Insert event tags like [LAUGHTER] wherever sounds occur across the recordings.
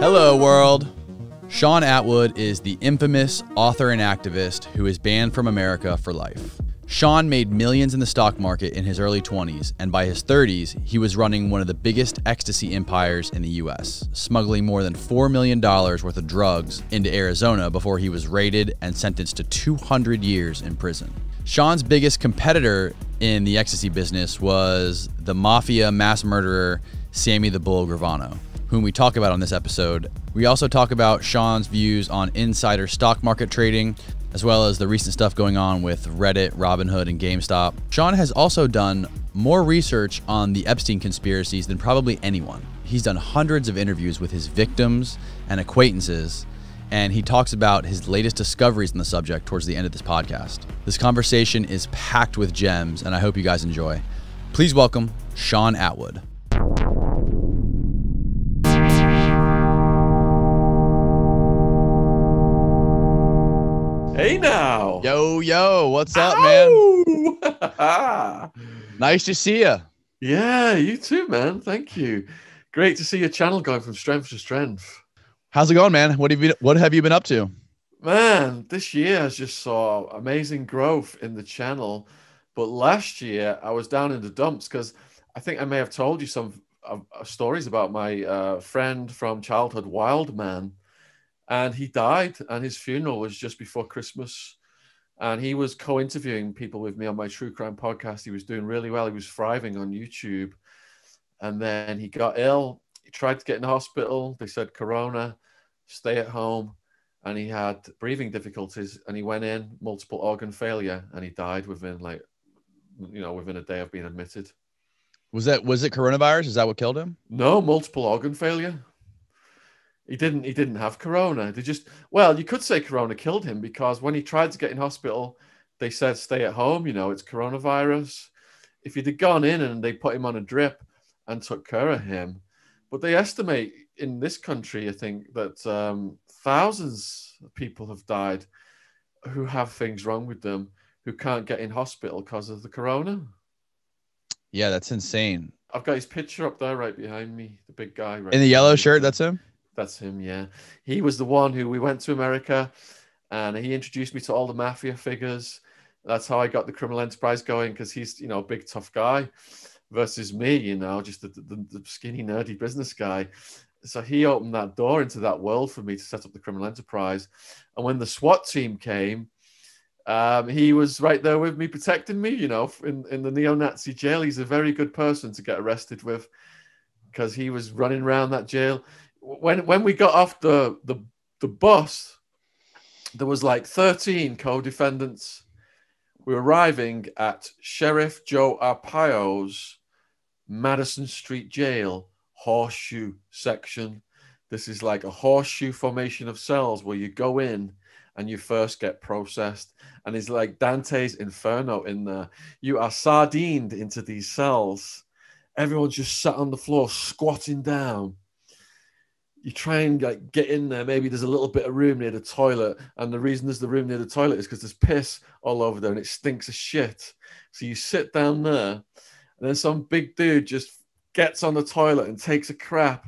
Hello, world. Shaun Attwood is the infamous author and activist who is banned from America for life. Shaun made millions in the stock market in his early 20s, and by his 30s, he was running one of the biggest ecstasy empires in the US, smuggling more than $4 million worth of drugs into Arizona before he was raided and sentenced to 200 years in prison. Shaun's biggest competitor in the ecstasy business was the mafia mass murderer Sammy the Bull Gravano, whom we talk about on this episode. We also talk about Shaun's views on insider stock market trading, as well as the recent stuff going on with Reddit, Robinhood, and GameStop. Shaun has also done more research on the Epstein conspiracies than probably anyone. He's done hundreds of interviews with his victims and acquaintances, and he talks about his latest discoveries in the subject towards the end of this podcast. This conversation is packed with gems, and I hope you guys enjoy. Please welcome Shaun Attwood. Hey now. Yo, yo, what's up, man? man? [LAUGHS] Nice to see you. yeah, you too, man. Thank you. Great to see your channel going from strength to strength. How's it going, man? What have you What have you been up to? Man, this year has just saw amazing growth in the channel. But last year I was down in the dumps because I think I may have told you some uh, uh, stories about my uh, friend from childhood, Wildman. And he died, and his funeral was just before Christmas. And he was co interviewing people with me on my true crime podcast. He was doing really well. He was thriving on YouTube. And then he got ill. He tried to get in the hospital. They said Corona, stay at home. And he had breathing difficulties. And he went in, multiple organ failure, and he died within like, you know, within a day of being admitted. Was that was it coronavirus? Is that what killed him? No, multiple organ failure. He didn't. He didn't have corona. They just well, you could say corona killed him because when he tried to get in hospital, they said stay at home. You know, it's coronavirus. If he'd have gone in and they put him on a drip and took care of him, but they estimate in this country, I think that um, thousands of people have died who have things wrong with them who can't get in hospital because of the corona. Yeah, that's insane. I've got his picture up there right behind me, the big guy. Right In the yellow me. shirt, that's him. That's him, yeah. He was the one who we went to America and he introduced me to all the mafia figures. That's how I got the criminal enterprise going because he's, you know, a big tough guy versus me, you know, just the, the, the skinny, nerdy business guy. So he opened that door into that world for me to set up the criminal enterprise. And when the SWAT team came, um, he was right there with me, protecting me, you know, in, in the neo Nazi jail. He's a very good person to get arrested with because he was running around that jail when when we got off the the, the bus, there was like 13 co-defendants. We were arriving at Sheriff Joe Arpaio's Madison Street Jail horseshoe section. This is like a horseshoe formation of cells where you go in and you first get processed. And it's like Dante's Inferno in there. You are sardined into these cells. Everyone's just sat on the floor, squatting down you try and like get in there. Maybe there's a little bit of room near the toilet, and the reason there's the room near the toilet is because there's piss all over there and it stinks of shit. So you sit down there, and then some big dude just gets on the toilet and takes a crap,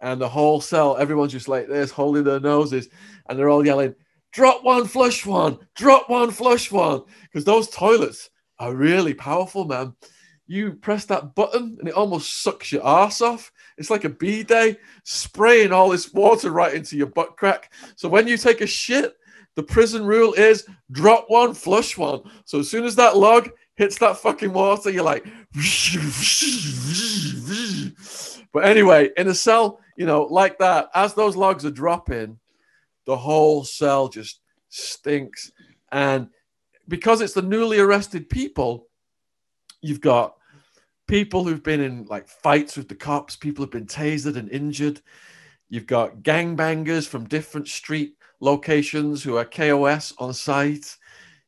and the whole cell, everyone's just like this, holding their noses, and they're all yelling, "Drop one, flush one, drop one, flush one," because those toilets are really powerful, man. You press that button and it almost sucks your ass off. It's like a bidet, spraying all this water right into your butt crack. So when you take a shit, the prison rule is drop one, flush one. So as soon as that log hits that fucking water, you're like, [LAUGHS] but anyway, in a cell, you know, like that, as those logs are dropping, the whole cell just stinks. And because it's the newly arrested people, you've got people who've been in like fights with the cops, people have been tasered and injured. You've got gangbangers from different street locations who are KOS on sight.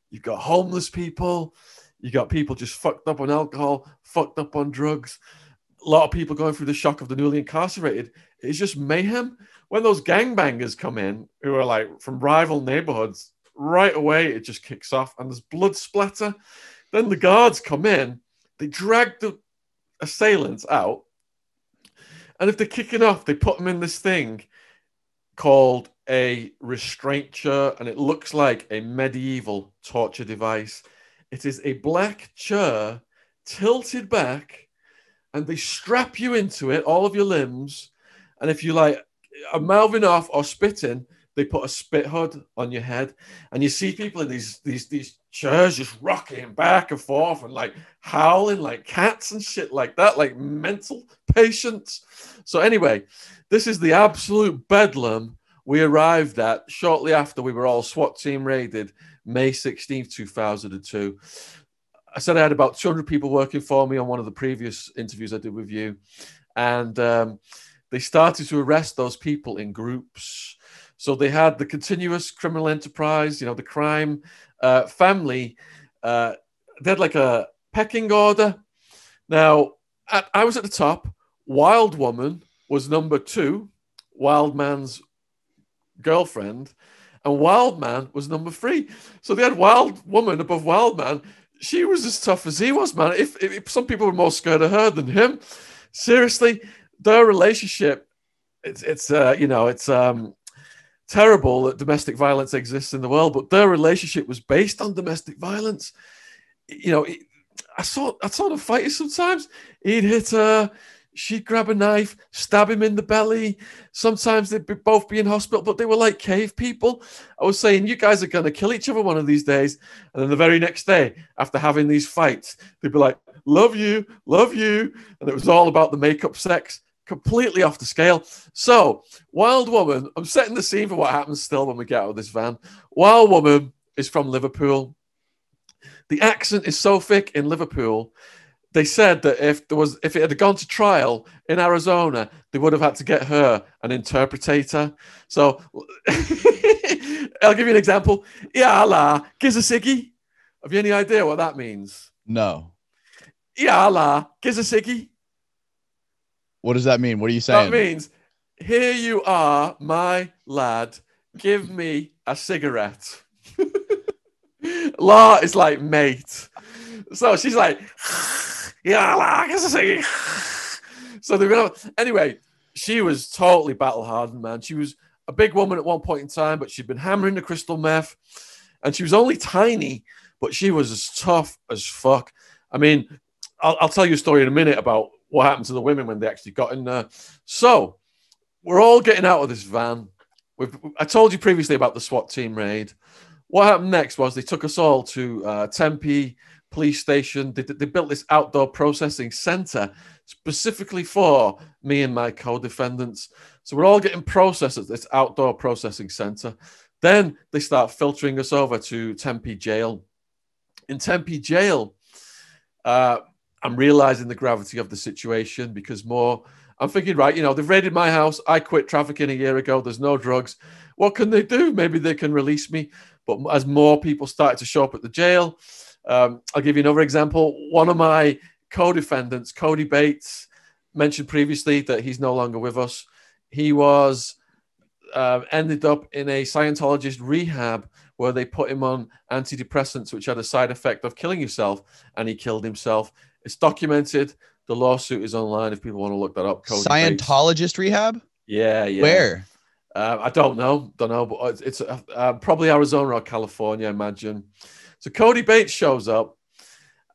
You've got homeless people. You've got people just fucked up on alcohol, fucked up on drugs. A lot of people going through the shock of the newly incarcerated. It's just mayhem. When those gangbangers come in, who are like from rival neighborhoods, right away it just kicks off and there's blood splatter. Then the guards come in, they drag the assailants out, And if they're kicking off, they put them in this thing called a restraint chair, and it looks like a medieval torture device. It is a black chair tilted back, and they strap you into it, all of your limbs. And if you like mouthing off or spitting, they put a spit hood on your head, and you see people in these these these chairs just rocking back and forth and like howling like cats and shit like that, like mental patients. So anyway, this is the absolute bedlam we arrived at shortly after we were all SWAT team raided, May 16th, 2002. I said I had about 200 people working for me on one of the previous interviews I did with you. And um, they started to arrest those people in groups. So they had the continuous criminal enterprise, you know, the crime uh, family. Uh, they had like a pecking order. Now, at, I was at the top. Wild Woman was number two. Wild Man's girlfriend. And Wild Man was number three. So they had Wild Woman above Wild Man. She was as tough as he was, man. If, if some people were more scared of her than him, seriously, their relationship, it's, it's uh, you know, it's um, terrible that domestic violence exists in the world, but their relationship was based on domestic violence. You know, I saw I saw them fighting sometimes. He'd hit her, she'd grab a knife, stab him in the belly. Sometimes they'd be, both be in hospital, but they were like cave people. I was saying, you guys are going to kill each other one of these days. And then the very next day, after having these fights, they'd be like, love you, love you. And it was all about the makeup sex, completely off the scale. So, Wild Woman, I'm setting the scene for what happens still when we get out of this van. Wild Woman is from Liverpool. The accent is so thick in Liverpool they said that if there was if it had gone to trial in Arizona, they would have had to get her an interpreter. So [LAUGHS] I'll give you an example. Yala, a. Have you any idea what that means? No. Yala, siggy. What does that mean? What are you saying? That means, here you are, my lad. Give me a cigarette. [LAUGHS] La is like mate. So she's like, [LAUGHS] yeah, I guess I So they're gonna anyway. She was totally battle hardened, man. She was a big woman at one point in time, but she'd been hammering the crystal meth, and she was only tiny, but she was as tough as fuck. I mean, I'll, I'll tell you a story in a minute about what happened to the women when they actually got in there. So we're all getting out of this van. We've, I told you previously about the SWAT team raid. What happened next was they took us all to uh, Tempe police station. They, they built this outdoor processing center specifically for me and my co-defendants. So we're all getting processed at this outdoor processing center. Then they start filtering us over to Tempe jail. In Tempe jail, uh, I'm realizing the gravity of the situation because more. I'm thinking, right, you know, they've raided my house. I quit trafficking a year ago. There's no drugs. What can they do? Maybe they can release me. But as more people started to show up at the jail, um, I'll give you another example. One of my co defendants, Cody Bates, mentioned previously that he's no longer with us. He was uh, ended up in a Scientologist rehab where they put him on antidepressants, which had a side effect of killing yourself, and he killed himself. It's documented. The lawsuit is online if people want to look that up. Cody Scientologist Bates. rehab? Yeah, yeah. Where? Uh, I don't know, don't know, but it's, uh, uh, probably Arizona or California, I imagine. So Cody Bates shows up.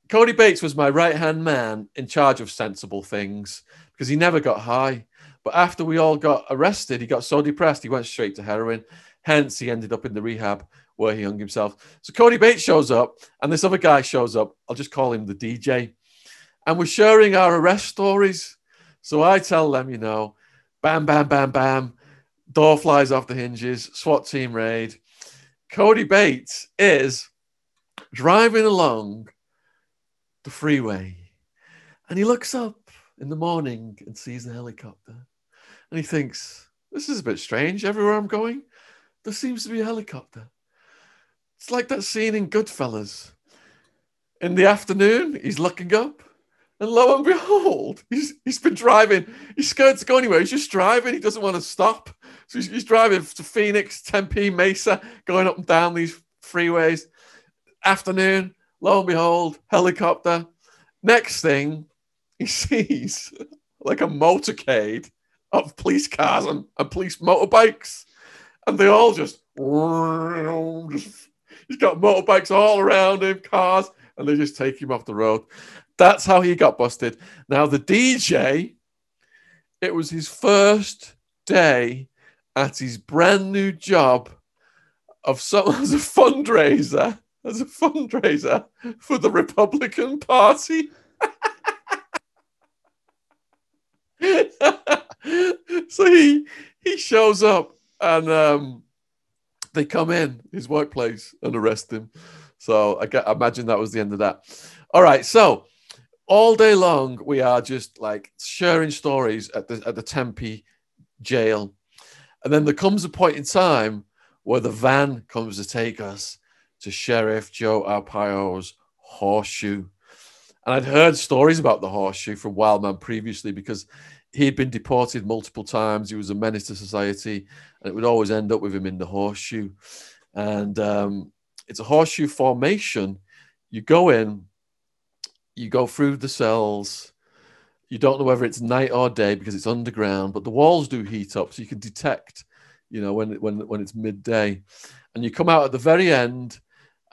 Cody Bates was my right hand man in charge of sensible things because he never got high. But after we all got arrested, he got so depressed he went straight to heroin. Hence, he ended up in the rehab where he hung himself. So Cody Bates shows up, and this other guy shows up. I'll just call him the DJ. And we're sharing our arrest stories. So I tell them, you know, bam, bam, bam, bam. Door flies off the hinges, SWAT team raid. Cody Bates is driving along the freeway and he looks up in the morning and sees a helicopter and he thinks, This is a bit strange. Everywhere I'm going, there seems to be a helicopter. It's like that scene in Goodfellas. In the afternoon, he's looking up, and lo and behold, he's, he's been driving. He's scared to go anywhere. He's just driving. He doesn't want to stop. So he's, he's driving to Phoenix, Tempe, Mesa, going up and down these freeways afternoon, lo and behold, helicopter. Next thing, he [LAUGHS] sees like a motorcade of police cars and, and police motorbikes. And they all just, [LAUGHS] just, he's got motorbikes all around him, cars, and they just take him off the road. That's how he got busted. Now, the DJ, it was his first day at his brand new job of some [LAUGHS] as a fundraiser, as a fundraiser for the Republican Party. [LAUGHS] so he he shows up and um, they come in his workplace and arrest him. So I, get, I imagine that was the end of that. All right, so all day long we are just like sharing stories at the at the Tempe jail, and then there comes a point in time where the van comes to take us to Sheriff Joe Arpaio's horseshoe. And I'd heard stories about the horseshoe from Wildman previously because he'd been deported multiple times. He was a menace to society, and it would always end up with him in the horseshoe. And um, it's a horseshoe formation. You go in, you go through the cells. You don't know whether it's night or day because it's underground, but the walls do heat up, so you can detect, you know, when when when it's midday. And you come out at the very end,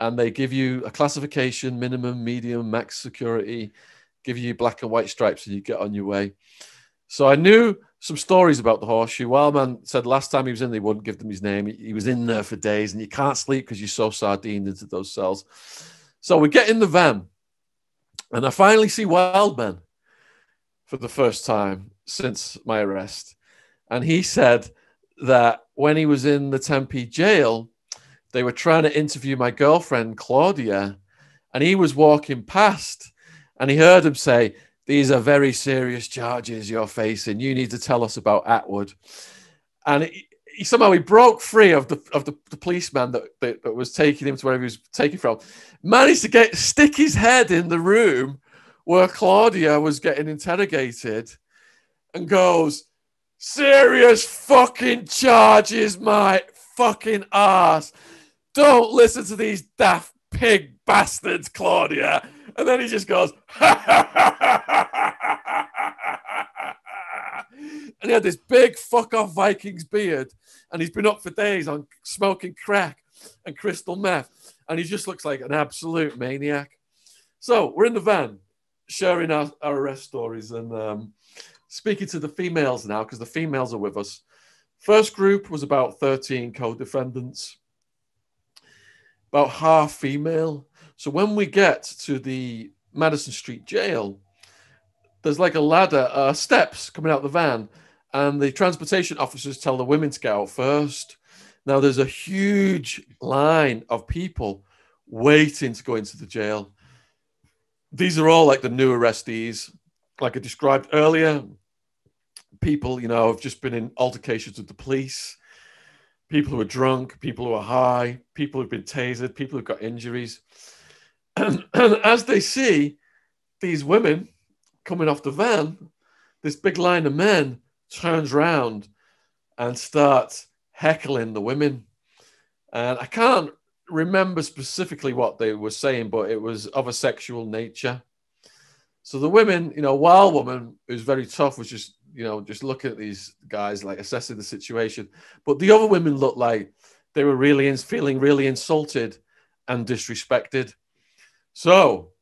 and they give you a classification: minimum, medium, max security. Give you black and white stripes, and you get on your way. So I knew some stories about the horseshoe. Wildman said last time he was in, they wouldn't give them his name. He was in there for days, and you can't sleep because you're so sardined into those cells. So we get in the van, and I finally see Wildman for the first time since my arrest. And he said that when he was in the Tempe jail, they were trying to interview my girlfriend, Claudia, and he was walking past and he heard him say, these are very serious charges you're facing. You need to tell us about Attwood. And he, somehow he broke free of the of the, the policeman that, that, that, was taking him to wherever he was taken from. Managed to get stick his head in the room where Claudia was getting interrogated, and goes, "Serious fucking charges, my fucking ass. Don't listen to these daft pig bastards, Claudia." And then he just goes, [LAUGHS] and he had this big fuck off Vikings beard, and he's been up for days on smoking crack and crystal meth, and he just looks like an absolute maniac. So we're in the van, sharing our, our arrest stories and um, speaking to the females now because the females are with us. First group was about 13 co defendants, about half female. So when we get to the Madison Street jail, there's like a ladder, uh, steps coming out the van, and the transportation officers tell the women to get out first. Now there's a huge line of people waiting to go into the jail. These are all like the new arrestees, like I described earlier. People, you know, have just been in altercations with the police. People who are drunk, people who are high, people who've been tasered, people who've got injuries. And, [CLEARS THROAT] and as they see these women coming off the van, this big line of men turns round and starts heckling the women. And I can't remember specifically what they were saying, but it was of a sexual nature. So the women, you know, Wild Woman, who's very tough, was just, you know, just looking at these guys, like assessing the situation. But the other women looked like they were really in, feeling really insulted and disrespected. So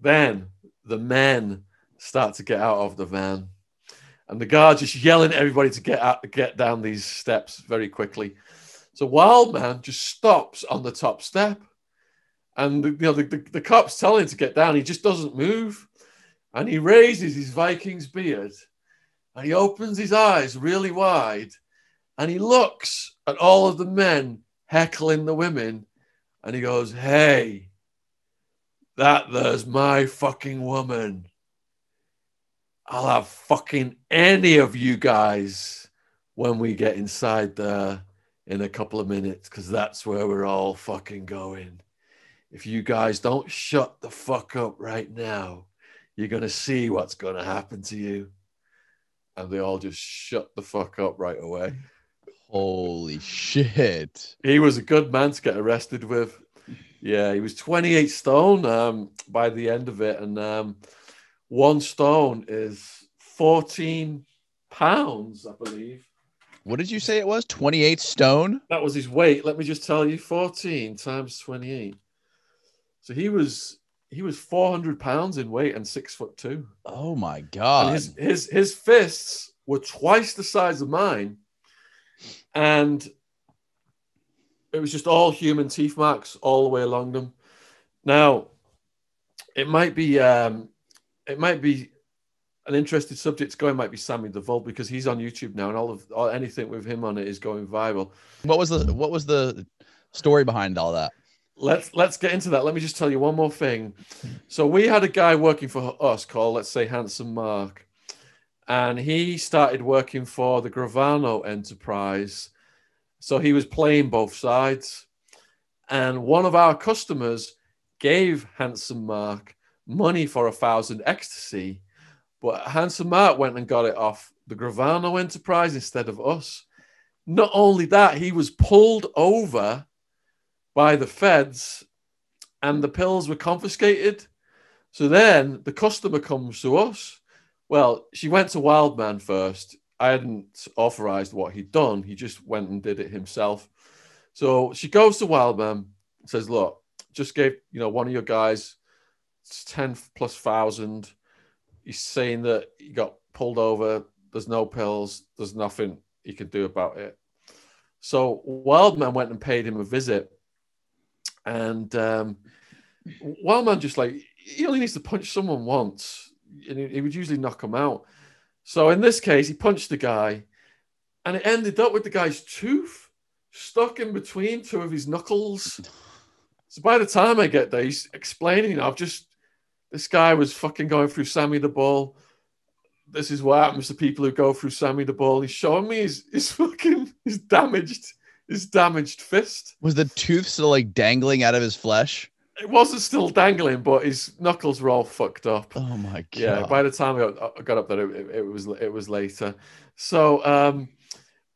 then the men start to get out of the van, and the guard just yelling at everybody to get out, get down these steps very quickly. So Wildman just stops on the top step, and the, you know the, the, the cops tell him to get down. He just doesn't move, and he raises his Viking's beard, and he opens his eyes really wide, and he looks at all of the men heckling the women, and he goes, "Hey." That there's my fucking woman. I'll have fucking any of you guys when we get inside there in a couple of minutes because that's where we're all fucking going. If you guys don't shut the fuck up right now, you're going to see what's going to happen to you. And they all just shut the fuck up right away. Holy shit. He was a good man to get arrested with. Yeah, he was 28 stone um, by the end of it, and um, one stone is 14 pounds, I believe. What did you say it was? 28 stone? That was his weight. Let me just tell you 14 times 28. So he was he was 400 pounds in weight and six foot two. Oh my god. And his his his fists were twice the size of mine. And it was just all human teeth marks all the way along them. Now, it might be um, it might be an interesting subject going might be Sammy the Bull because he's on YouTube now and all of all, anything with him on it is going viral. What was the what was the story behind all that? Let's let's get into that. Let me just tell you one more thing. So we had a guy working for us called let's say Handsome Mark, and he started working for the Gravano Enterprise. So he was playing both sides, and one of our customers gave Handsome Mark money for a thousand ecstasy, but Handsome Mark went and got it off the Gravano Enterprise instead of us. Not only that, he was pulled over by the feds and the pills were confiscated. So then the customer comes to us. Well, she went to Wildman first. I hadn't authorized what he'd done. He just went and did it himself. So she goes to Wildman, says, Look, just gave you know one of your guys 10 plus thousand. He's saying that he got pulled over. There's no pills. There's nothing he can do about it. So Wildman went and paid him a visit. And um, Wildman just like, he only needs to punch someone once and he, he would usually knock him out. So in this case, he punched the guy and it ended up with the guy's tooth stuck in between two of his knuckles. So by the time I get there, he's explaining, I've just, this guy was fucking going through Sammy the Bull. This is what happens to people who go through Sammy the Bull. He's showing me his, his fucking, his damaged, his damaged fist. Was the tooth still like dangling out of his flesh? It wasn't still dangling, but his knuckles were all fucked up. Oh my god! Yeah, by the time I got, I got up there, it, it, was it was later. So um,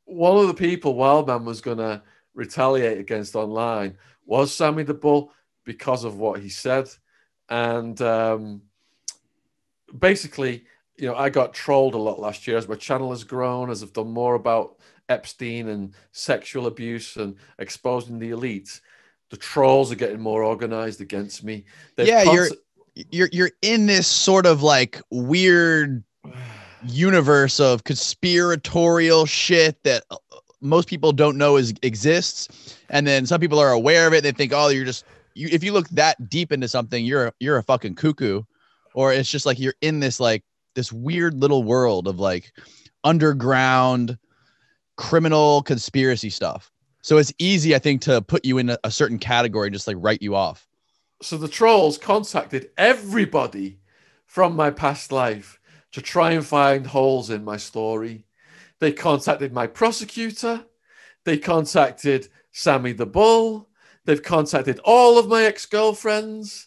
one of the people Wildman was gonna retaliate against online was Sammy the Bull because of what he said, and um, basically, you know, I got trolled a lot last year as my channel has grown, as I've done more about Epstein and sexual abuse and exposing the elites the trolls are getting more organized against me. They've yeah, you're you're you're in this sort of like weird [SIGHS] universe of conspiratorial shit that uh, most people don't know is exists, and then some people are aware of it. They think, oh, you're just you. If you look that deep into something, you're you're a fucking cuckoo, or it's just like you're in this like this weird little world of like underground criminal conspiracy stuff. So it's easy, I think, to put you in a, a certain category and just like write you off. So the trolls contacted everybody from my past life to try and find holes in my story. They contacted my prosecutor. They contacted Sammy the Bull. They've contacted all of my ex girlfriends.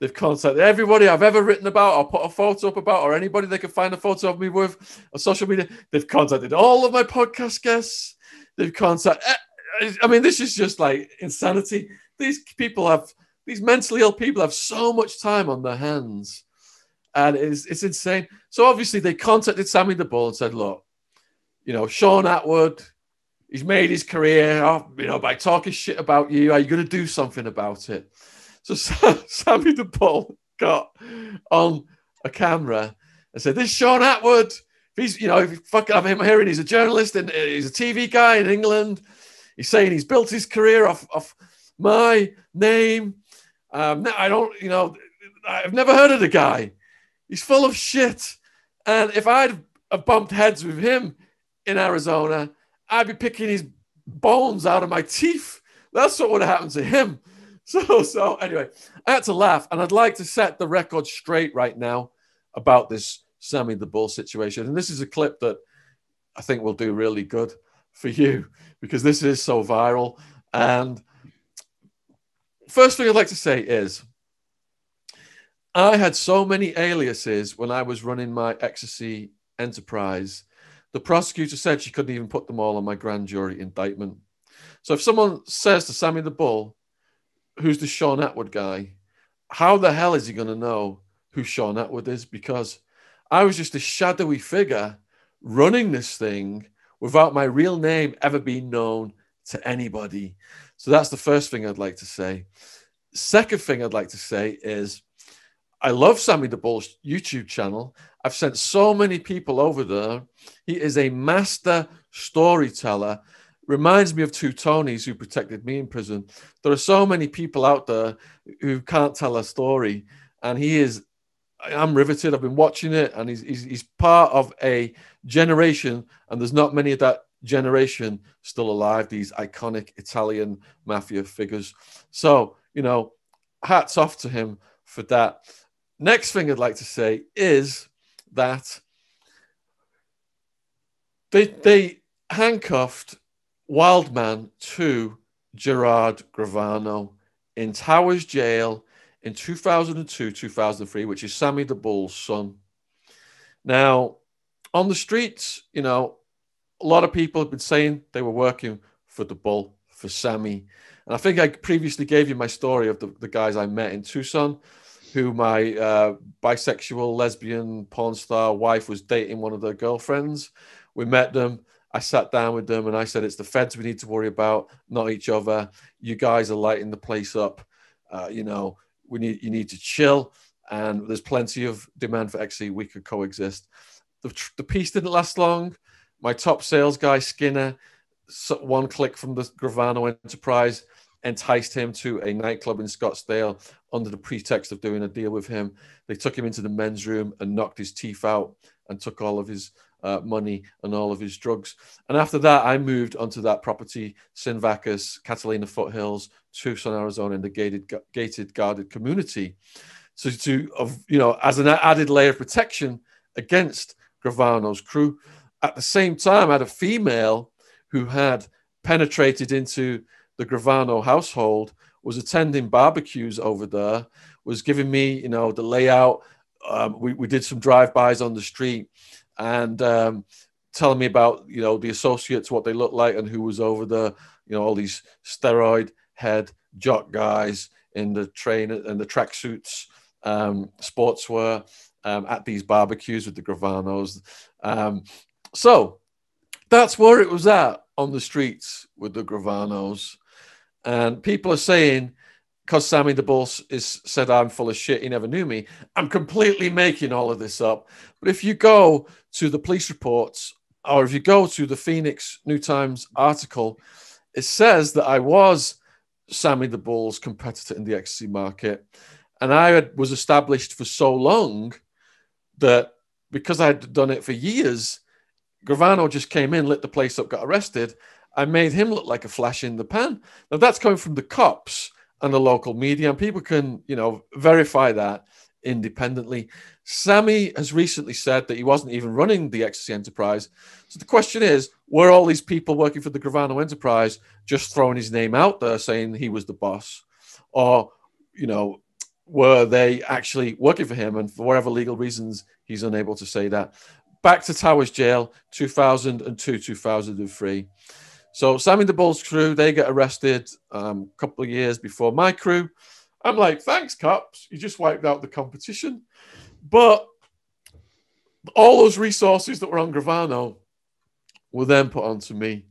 They've contacted everybody I've ever written about or put a photo up about, or anybody they can find a photo of me with on social media. They've contacted all of my podcast guests. They've contacted eh, I mean, this is just like insanity. These people have these mentally ill people have so much time on their hands, and it's it's insane. So obviously they contacted Sammy the Bull and said, "Look, you know, Shaun Attwood, he's made his career, off, you know, by talking shit about you. Are you going to do something about it?" So [LAUGHS] Sammy Bull got on a camera and said, "This Shaun Attwood. He's, you know, fucking, I'm hearing he's a journalist and he's a TV guy in England He's saying he's built his career off, off my name. Um, I don't, you know, I've never heard of the guy. He's full of shit. And if I'd have bumped heads with him in Arizona, I'd be picking his bones out of my teeth. That's what would have happened to him. [LAUGHS] So, so anyway, I had to laugh, and I'd like to set the record straight right now about this Sammy the Bull situation. And this is a clip that I think will do really good for you because this is so viral. And first thing I'd like to say is I had so many aliases when I was running my ecstasy enterprise. The prosecutor said she couldn't even put them all on my grand jury indictment. So if someone says to Sammy the Bull, who's the Shaun Attwood guy, how the hell is he going to know who Shaun Attwood is? Because I was just a shadowy figure running this thing without my real name ever being known to anybody. So that's the first thing I'd like to say. Second thing I'd like to say is I love Sammy the Bull's YouTube channel. I've sent so many people over there. He is a master storyteller. Reminds me of two Tonys who protected me in prison. There are so many people out there who can't tell a story, and he is. I'm riveted. I've been watching it, and he's, he's, he's part of a generation, and there's not many of that generation still alive. These iconic Italian mafia figures. So you know, hats off to him for that. Next thing I'd like to say is that they they handcuffed Wildman to Gerard Gravano in Towers Jail in 2002, 2003, which is Sammy the Bull's son. Now, on the streets, you know, a lot of people have been saying they were working for the Bull, for Sammy. And I think I previously gave you my story of the, the guys I met in Tucson, who my uh, bisexual, lesbian, porn star wife was dating one of their girlfriends. We met them. I sat down with them and I said, It's the feds we need to worry about, not each other. You guys are lighting the place up. Uh, you know, we need you need to chill. And there's plenty of demand for XC. We could coexist. The, the peace didn't last long. My top sales guy, Skinner, one click from the Gravano Enterprise enticed him to a nightclub in Scottsdale under the pretext of doing a deal with him. They took him into the men's room and knocked his teeth out and took all of his uh, money and all of his drugs. And after that, I moved onto that property, Sin Vacas, Catalina Foothills, Tucson, Arizona, in the gated, gated guarded community. So to, of, you know, as an added layer of protection against Gravano's crew. At the same time, I had a female who had penetrated into the Gravano household, was attending barbecues over there, was giving me, you know, the layout. Um, we, we did some drive-bys on the street and um, telling me about, you know, the associates, what they looked like and who was over there, you know, all these steroid head jock guys in the train and the tracksuits, um, sportswear um, at these barbecues with the Gravanos. Um, so that's where it was at on the streets with the Gravanos. And people are saying, because Sammy the Bull is said I'm full of shit, he never knew me. I'm completely making all of this up. But if you go to the police reports, or if you go to the Phoenix New Times article, it says that I was Sammy the Bull's competitor in the ecstasy market. And I had, was established for so long that because I had done it for years, Gravano just came in, lit the place up, got arrested. I made him look like a flash in the pan. Now that's coming from the cops and the local media, and people can, you know, verify that independently. Sammy has recently said that he wasn't even running the Ecstasy Enterprise. So the question is, were all these people working for the Gravano Enterprise just throwing his name out there saying he was the boss? Or, you know, were they actually working for him? And for whatever legal reasons, he's unable to say that. Back to Towers Jail, 2002, 2003. So Sammy the Bull's crew, they get arrested um, a couple of years before my crew. I'm like, thanks, cops. You just wiped out the competition. But all those resources that were on Gravano were then put onto me.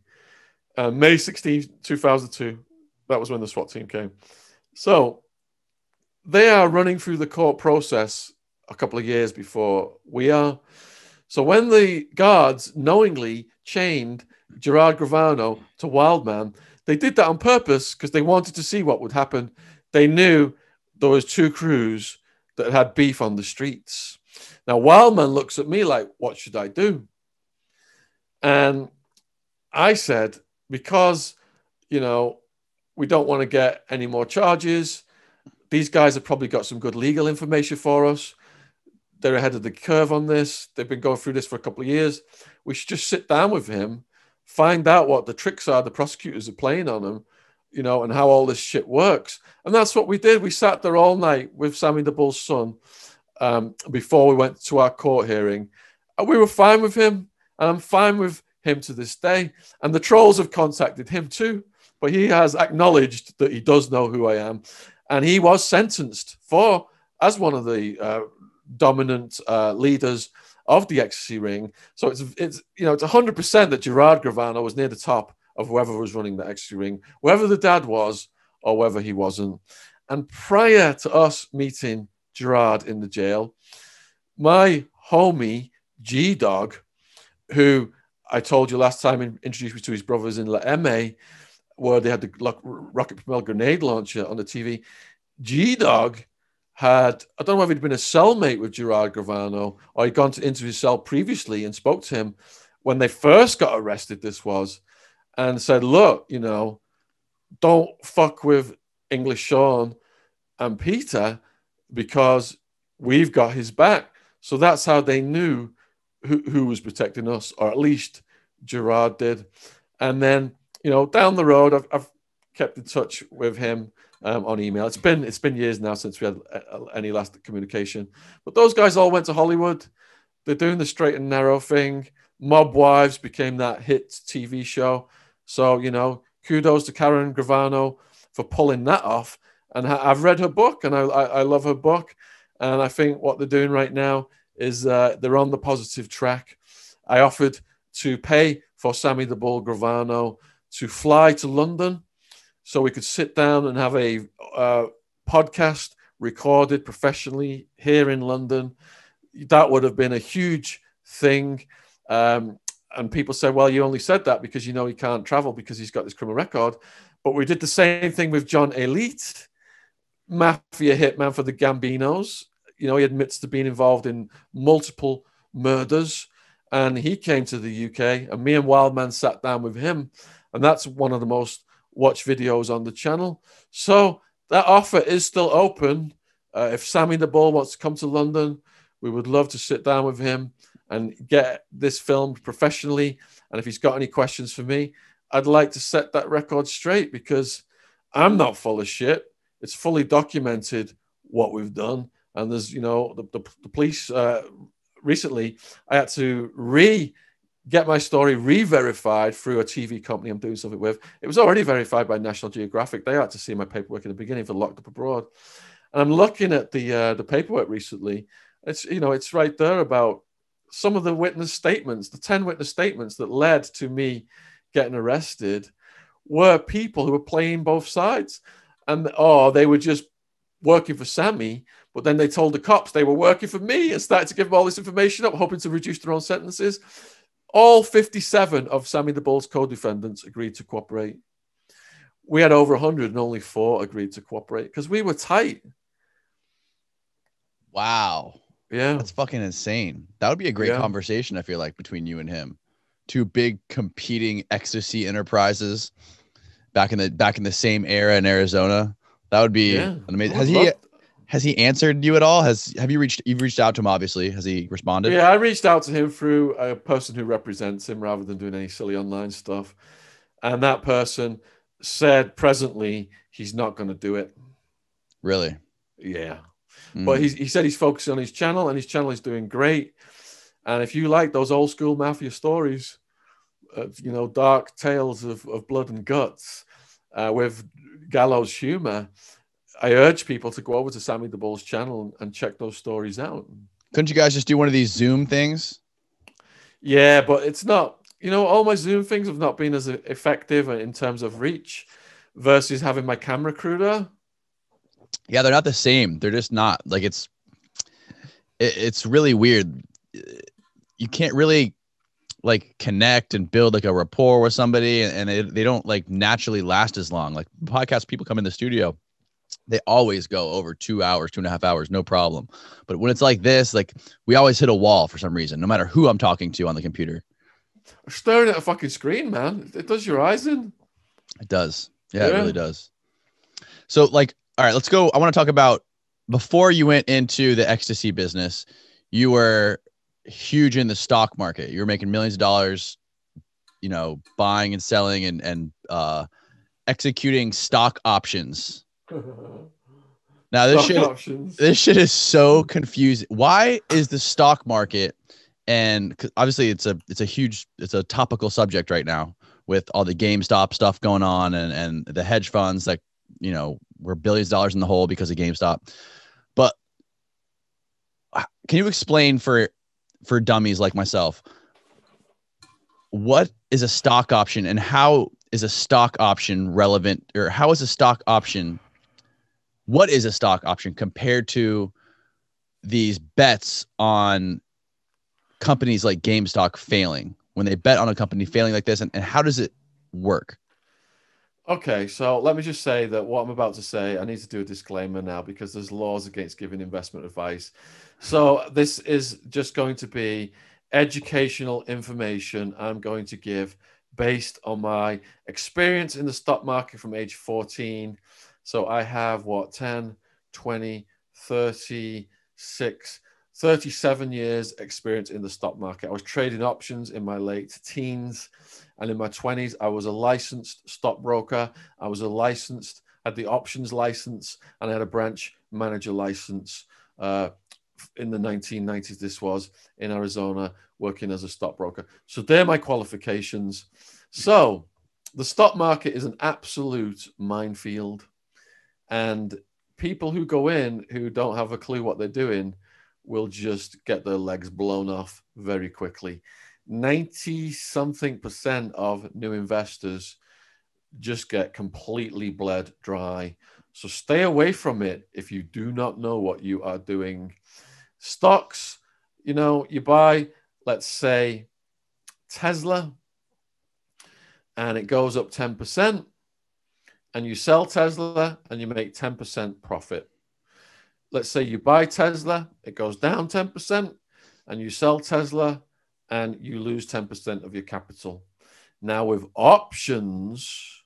Uh, May 16, 2002, that was when the SWAT team came. So they are running through the court process a couple of years before we are. So when the guards knowingly chained Gerard Gravano to Wildman. They did that on purpose because they wanted to see what would happen. They knew there was two crews that had beef on the streets. Now Wildman looks at me like, "What should I do?" And I said, "Because you know we don't want to get any more charges. These guys have probably got some good legal information for us. They're ahead of the curve on this. They've been going through this for a couple of years. We should just sit down with him find out what the tricks are the prosecutors are playing on them, you know, and how all this shit works. And that's what we did. We sat there all night with Sammy the Bull's son um, before we went to our court hearing. And we were fine with him, and I'm fine with him to this day. And the trolls have contacted him too, but he has acknowledged that he does know who I am. And he was sentenced for, as one of the uh, dominant uh, leaders of the ecstasy ring. So it's it's you know it's hundred percent that Gerard Gravano was near the top of whoever was running the ecstasy ring, whether the dad was or whether he wasn't. And prior to us meeting Gerard in the jail, my homie G Dog, who I told you last time introduced me to his brothers in La M.A., where they had the rocket propelled grenade launcher on the TV. G Dog had, I don't know if he'd been a cellmate with Gerard Gravano or he'd gone to, into his cell previously and spoke to him when they first got arrested, this was, and said, Look, you know, don't fuck with English Shaun and Peter because we've got his back. So that's how they knew who, who was protecting us, or at least Gerard did. And then, you know, down the road, I've, I've kept in touch with him um, on email. It's been it's been years now since we had uh, any last communication. But those guys all went to Hollywood. They're doing the straight and narrow thing. Mob Wives became that hit TV show. So you know, kudos to Karen Gravano for pulling that off. And I've read her book, and I, I, I love her book. And I think what they're doing right now is uh, they're on the positive track. I offered to pay for Sammy the Bull Gravano to fly to London so we could sit down and have a uh, podcast recorded professionally here in London. That would have been a huge thing. Um, and people say, well, you only said that because you know he can't travel because he's got this criminal record. But we did the same thing with John Alite, mafia hitman for the Gambinos. You know, he admits to being involved in multiple murders. And he came to the UK, and me and Wildman sat down with him. And that's one of the most watched videos on the channel. So that offer is still open. Uh, if Sammy the Bull wants to come to London, we would love to sit down with him and get this filmed professionally. And if he's got any questions for me, I'd like to set that record straight because I'm not full of shit. It's fully documented what we've done. And there's, you know, the, the, the police uh, recently, I had to re get my story re-verified through a TV company I'm doing something with. It was already verified by National Geographic. They had to see my paperwork in the beginning for Locked Up Abroad. And I'm looking at the uh, the paperwork recently. It's you know it's right there about some of the witness statements, the 10 witness statements that led to me getting arrested were people who were playing both sides. And oh, they were just working for Sammy, but then they told the cops they were working for me and started to give them all this information up, hoping to reduce their own sentences. All 57 of Sammy the Bull's co defendants agreed to cooperate. We had over 100 and only four agreed to cooperate because we were tight. Wow. Yeah. That's fucking insane. That would be a great yeah. conversation, I feel like, between you and him. Two big competing ecstasy enterprises back in the back in the same era in Arizona. That would be yeah. amazing. Has he has he answered you at all? Has have you reached you've reached out to him obviously? Has he responded? Yeah, I reached out to him through a person who represents him rather than doing any silly online stuff. And that person said presently he's not going to do it. Really? Yeah. Mm. But he said he's focusing on his channel and his channel is doing great. And if you like those old school mafia stories, of, you know, dark tales of, of blood and guts uh, with gallows humor, I urge people to go over to Sammy the Bull's channel and check those stories out. Couldn't you guys just do one of these Zoom things? Yeah, but it's not. You know, all my Zoom things have not been as effective in terms of reach versus having my camera crew there. Yeah, they're not the same. They're just not like it's. It, it's really weird. You can't really like connect and build like a rapport with somebody, and, it, they don't like naturally last as long. Like podcast people come in the studio they always go over two hours, two and a half hours, no problem. But when it's like this, like we always hit a wall for some reason, no matter who I'm talking to on the computer. Staring at a fucking screen, man. It does your eyes in. It does. Yeah, yeah. it really does. So, like, all right, let's go. I want to talk about before you went into the ecstasy business, you were huge in the stock market. You were making millions of dollars, you know, buying and selling and and uh executing stock options [LAUGHS] now this shit, options. this shit is so confusing. Why is the stock market and obviously it's a it's a huge it's a topical subject right now with all the GameStop stuff going on and and the hedge funds that you know were billions of dollars in the hole because of GameStop. But uh, can you explain for for dummies like myself, what is a stock option and how is a stock option relevant or how is a stock option what is a stock option compared to these bets on companies like GameStop failing when they bet on a company failing like this and, and how does it work? Okay, so let me just say that what I'm about to say, I need to do a disclaimer now because there's laws against giving investment advice. So this is just going to be educational information I'm going to give based on my experience in the stock market from age 14. So I have what 10, 20, 36, 37 years experience in the stock market. I was trading options in my late teens and in my 20s I was a licensed stockbroker. I was a licensed had the options license and I had a branch manager license uh, in the 1990s this was in Arizona working as a stockbroker. So they're my qualifications. So the stock market is an absolute minefield and people who go in who don't have a clue what they're doing will just get their legs blown off very quickly. 90 something percent of new investors just get completely bled dry. So stay away from it if you do not know what you are doing. Stocks, you know, you buy, let's say, Tesla, and it goes up 10%, and you sell Tesla and you make 10% profit let's say you buy Tesla, it goes down 10%, and you sell Tesla and you lose 10% of your capital. Now, with options,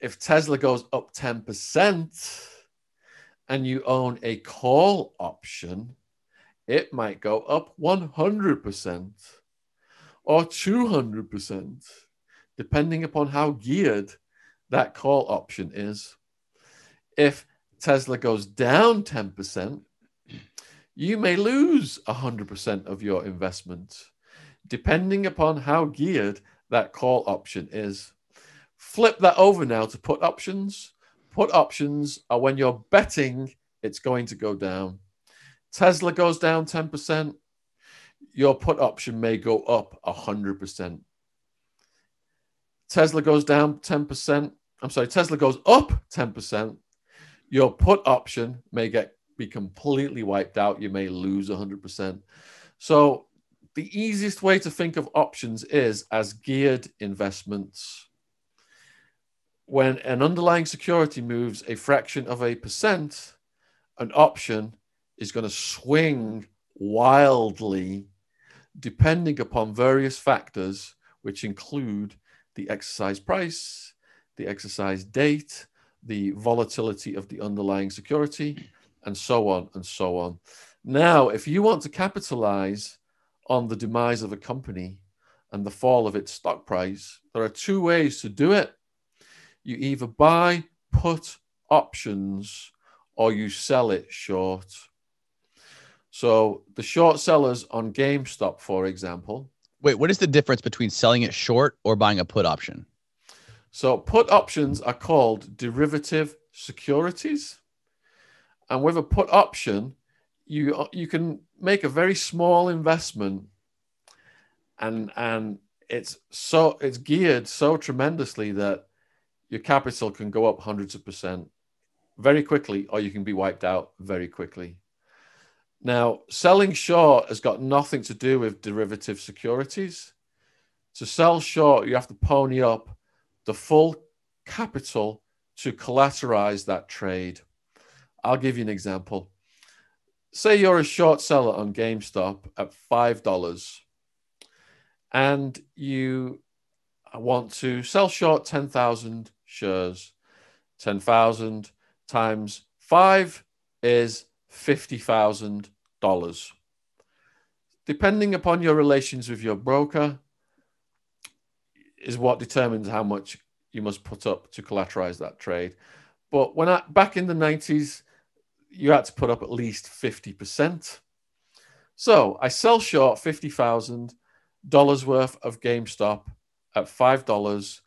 if Tesla goes up 10% and you own a call option, it might go up 100% or 200%, depending upon how geared that call option is. If Tesla goes down 10%, you may lose 100% of your investment, depending upon how geared that call option is. Flip that over now to put options. Put options are when you're betting it's going to go down. Tesla goes down 10%, your put option may go up 100%. Tesla goes down 10%. I'm sorry, Tesla goes up 10%, your put option may get be completely wiped out. You may lose 100%. So the easiest way to think of options is as geared investments. When an underlying security moves a fraction of a percent, an option is going to swing wildly depending upon various factors, which include the exercise price, the exercise date, the volatility of the underlying security, and so on and so on. Now, if you want to capitalize on the demise of a company and the fall of its stock price, there are two ways to do it. You either buy put options or you sell it short. So the short sellers on GameStop, for example. Wait, what is the difference between selling it short or buying a put option? So put options are called derivative securities. And with a put option, you you can make a very small investment and and it's so it's geared so tremendously that your capital can go up hundreds of percent very quickly or you can be wiped out very quickly. Now, selling short has got nothing to do with derivative securities. To sell short, you have to pony up the full capital to collateralize that trade. I'll give you an example. Say you're a short seller on GameStop at $5 and you want to sell short 10,000 shares. 10,000 times 5 is $50,000. Depending upon your relations with your broker, is what determines how much you must put up to collateralize that trade. But when I back in the 90s, you had to put up at least 50%. So I sell short $50,000 worth of GameStop at $5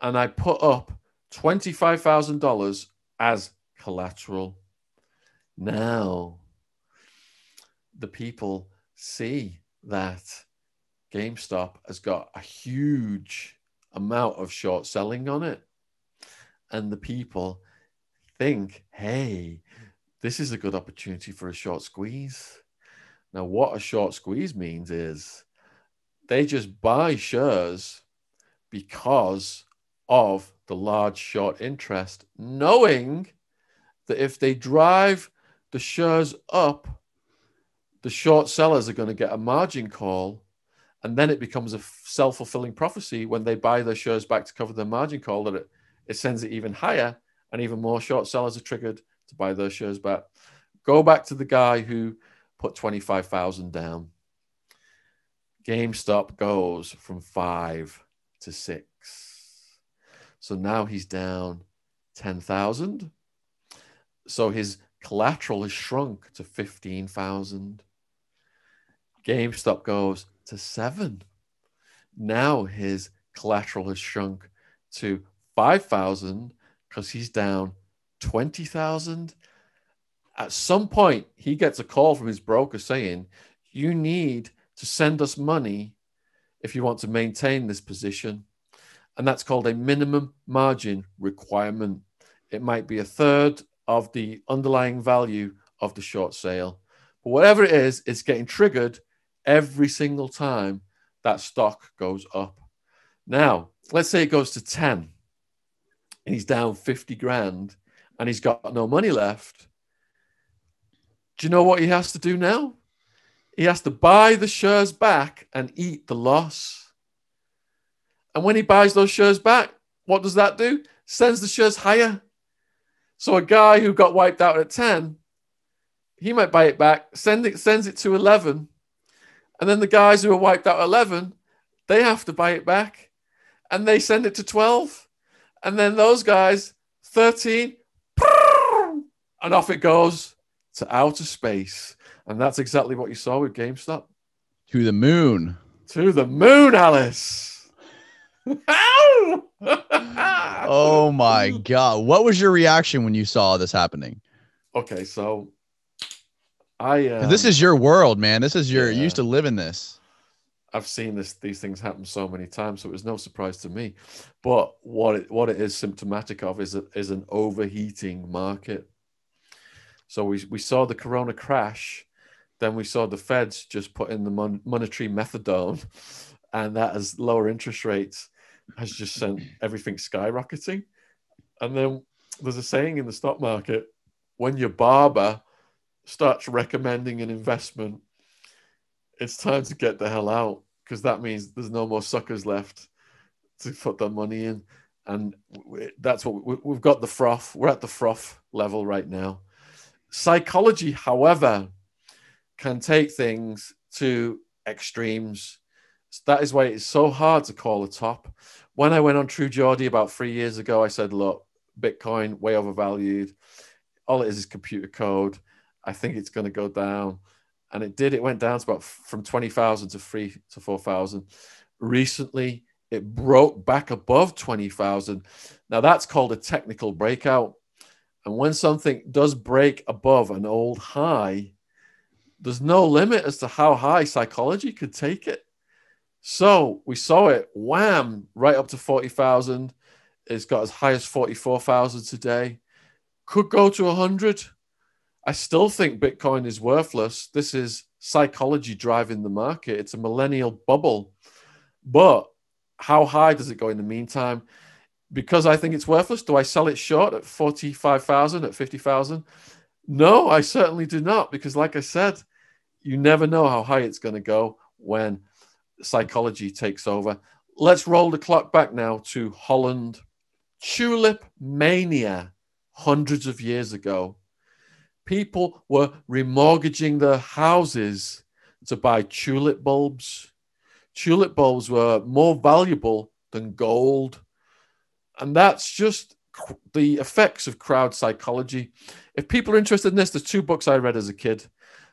and I put up $25,000 as collateral. Now, the people see that GameStop has got a huge amount of short selling on it. And the people think, hey, this is a good opportunity for a short squeeze. Now, what a short squeeze means is they just buy shares because of the large short interest, knowing that if they drive the shares up, the short sellers are going to get a margin call. And then it becomes a self fulfilling prophecy when they buy their shares back to cover their margin call that it, it sends it even higher and even more short sellers are triggered to buy their shares back. Go back to the guy who put 25,000 down. GameStop goes from five to six. So now he's down 10,000. So his collateral has shrunk to 15,000. GameStop goes to seven. Now his collateral has shrunk to 5,000 because he's down 20,000. At some point, he gets a call from his broker saying, You need to send us money if you want to maintain this position. And that's called a minimum margin requirement. It might be a third of the underlying value of the short sale. But whatever it is, it's getting triggered every single time that stock goes up. Now, let's say it goes to 10 and he's down 50 grand and he's got no money left. Do you know what he has to do now? He has to buy the shares back and eat the loss. And when he buys those shares back, what does that do? Sends the shares higher. So a guy who got wiped out at 10, he might buy it back, send it, sends it to 11. And then the guys who are wiped out at 11, they have to buy it back and they send it to 12. And then those guys, 13, and off it goes to outer space. And that's exactly what you saw with GameStop. To the moon. To the moon, Alice. [LAUGHS] oh my God. What was your reaction when you saw this happening? Okay, so I. Um, this is your world, man. This is your, yeah. you used to live in this. I've seen this these things happen so many times, so it was no surprise to me. But what it what it is symptomatic of is a, is an overheating market. So we we saw the Corona crash, then we saw the Feds just put in the mon- monetary methadone, [LAUGHS] and that as lower interest rates has just sent everything skyrocketing. And then there's a saying in the stock market: when your barber starts recommending an investment it's time to get the hell out because that means there's no more suckers left to put their money in. And that's what we, we've got the froth. We're at the froth level right now. Psychology, however, can take things to extremes. That is why it's so hard to call a top. When I went on True Geordie about three years ago, I said, look, Bitcoin way overvalued. All it is is computer code. I think it's going to go down and it did. It went down to about from twenty thousand to three to four thousand. Recently, it broke back above twenty thousand. Now that's called a technical breakout. And when something does break above an old high, there's no limit as to how high psychology could take it. So we saw it wham right up to 40,000. It's got as high as 44,000 today. Could go to 100. I still think Bitcoin is worthless. This is psychology driving the market. It's a millennial bubble. But how high does it go in the meantime? Because I think it's worthless, do I sell it short at 45,000, at 50,000? No, I certainly do not. Because, like I said, you never know how high it's going to go when psychology takes over. Let's roll the clock back now to Holland. Tulip mania hundreds of years ago people were remortgaging their houses to buy tulip bulbs. Tulip bulbs were more valuable than gold. And that's just the effects of crowd psychology. If people are interested in this, there's two books I read as a kid.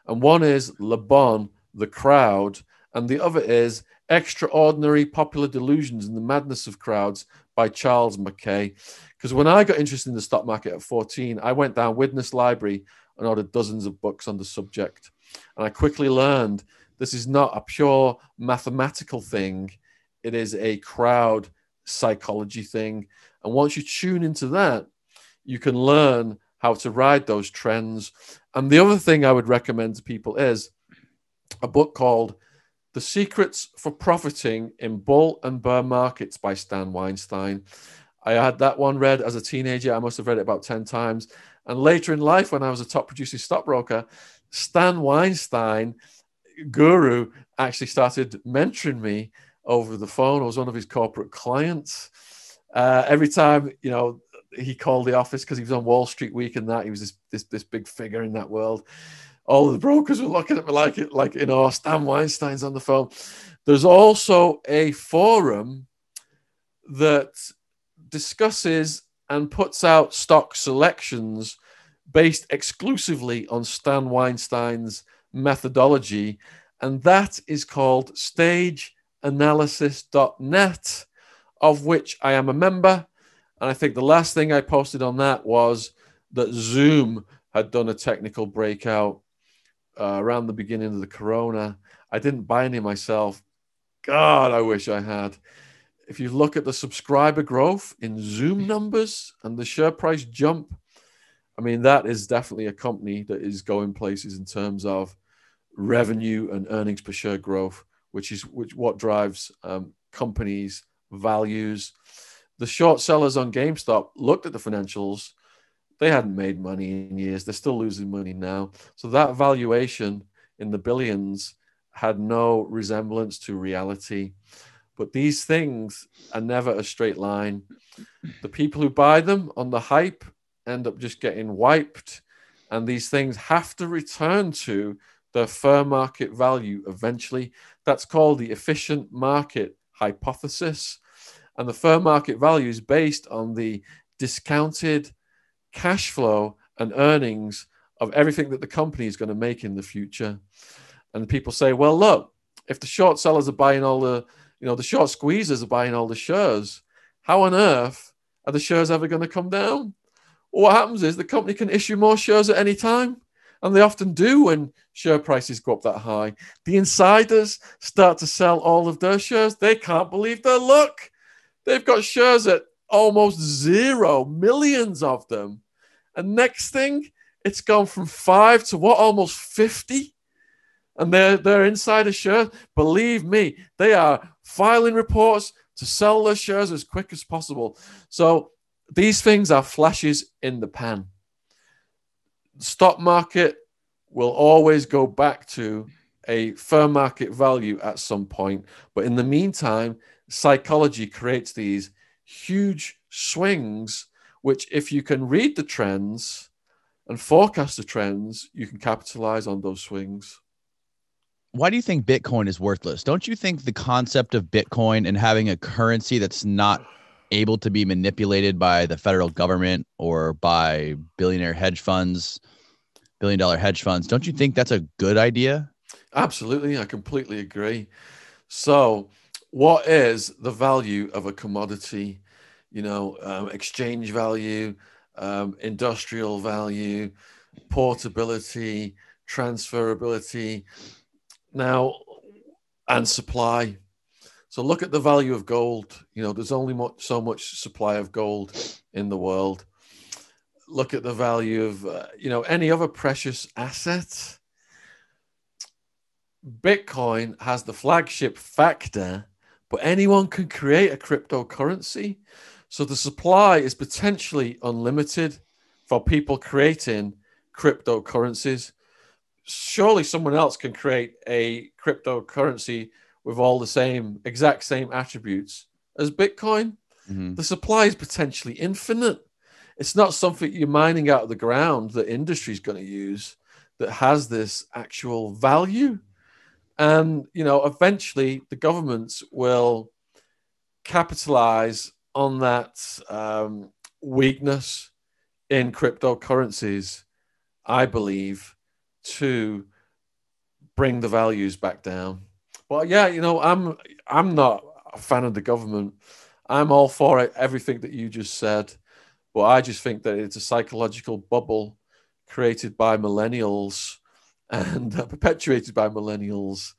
And one is Le Bon, The Crowd, and the other is Extraordinary Popular Delusions and the Madness of Crowds by Charles Mackay. Because when I got interested in the stock market at 14, I went down Widnes Library and ordered dozens of books on the subject. And I quickly learned This is not a pure mathematical thing, it is a crowd psychology thing. And once you tune into that, you can learn how to ride those trends. And the other thing I would recommend to people is a book called The Secrets for Profiting in Bull and Bear Markets by Stan Weinstein. I had that one read as a teenager. I must have read it about 10 times. And later in life, when I was a top producing stockbroker, Stan Weinstein, guru, actually started mentoring me over the phone. I was one of his corporate clients. Uh, every time, you know, he called the office because he was on Wall Street Week and that he was this, this this big figure in that world. All the brokers were looking at me like it, like you know, Stan Weinstein's on the phone. There's also a forum that discusses and puts out stock selections based exclusively on Stan Weinstein's methodology, and that is called stageanalysis.net, of which I am a member. And I think the last thing I posted on that was that Zoom had done a technical breakout uh, around the beginning of the corona. I didn't buy any myself. God, I wish I had. If you look at the subscriber growth in Zoom numbers and the share price jump, I mean, that is definitely a company that is going places in terms of revenue and earnings per share growth, which is which what drives um, companies' values. The short sellers on GameStop looked at the financials. They hadn't made money in years. They're still losing money now. So that valuation in the billions had no resemblance to reality. But these things are never a straight line. The people who buy them on the hype end up just getting wiped. And these things have to return to their fair market value eventually. That's called the efficient market hypothesis. And the fair market value is based on the discounted cash flow and earnings of everything that the company is going to make in the future. And people say, well, look, if the short sellers are buying all the, you know, the short squeezers are buying all the shares, how on earth are the shares ever going to come down? what happens is the company can issue more shares at any time. And they often do when share prices go up that high. The insiders start to sell all of their shares. They can't believe their luck. They've got shares at almost zero, millions of them. And next thing, it's gone from five to what, almost 50? And their, their insider shares, believe me, they are filing reports to sell their shares as quick as possible. So these things are flashes in the pan. Stock market will always go back to a fair market value at some point. But in the meantime, psychology creates these huge swings, which, if you can read the trends and forecast the trends, you can capitalize on those swings. Why do you think Bitcoin is worthless? Don't you think the concept of Bitcoin and having a currency that's not able to be manipulated by the federal government or by billionaire hedge funds, billion dollar hedge funds. Don't you think that's a good idea? Absolutely. I completely agree. So, what is the value of a commodity? You know, um, exchange value, um, industrial value, portability, transferability. Now, and supply so look at the value of gold. You know, there's only much, so much supply of gold in the world. Look at the value of, uh, you know, any other precious asset. Bitcoin has the flagship factor, but anyone can create a cryptocurrency. So the supply is potentially unlimited for people creating cryptocurrencies. Surely someone else can create a cryptocurrency with all the same exact same attributes as Bitcoin. Mm-hmm. The supply is potentially infinite. It's not something you're mining out of the ground that industry is going to use that has this actual value. And you know, eventually the governments will capitalize on that um, weakness in cryptocurrencies, I believe, to bring the values back down. Well, yeah, you know, I'm I'm not a fan of the government. I'm all for it, everything that you just said, but I just think that it's a psychological bubble created by millennials and uh, perpetuated by millennials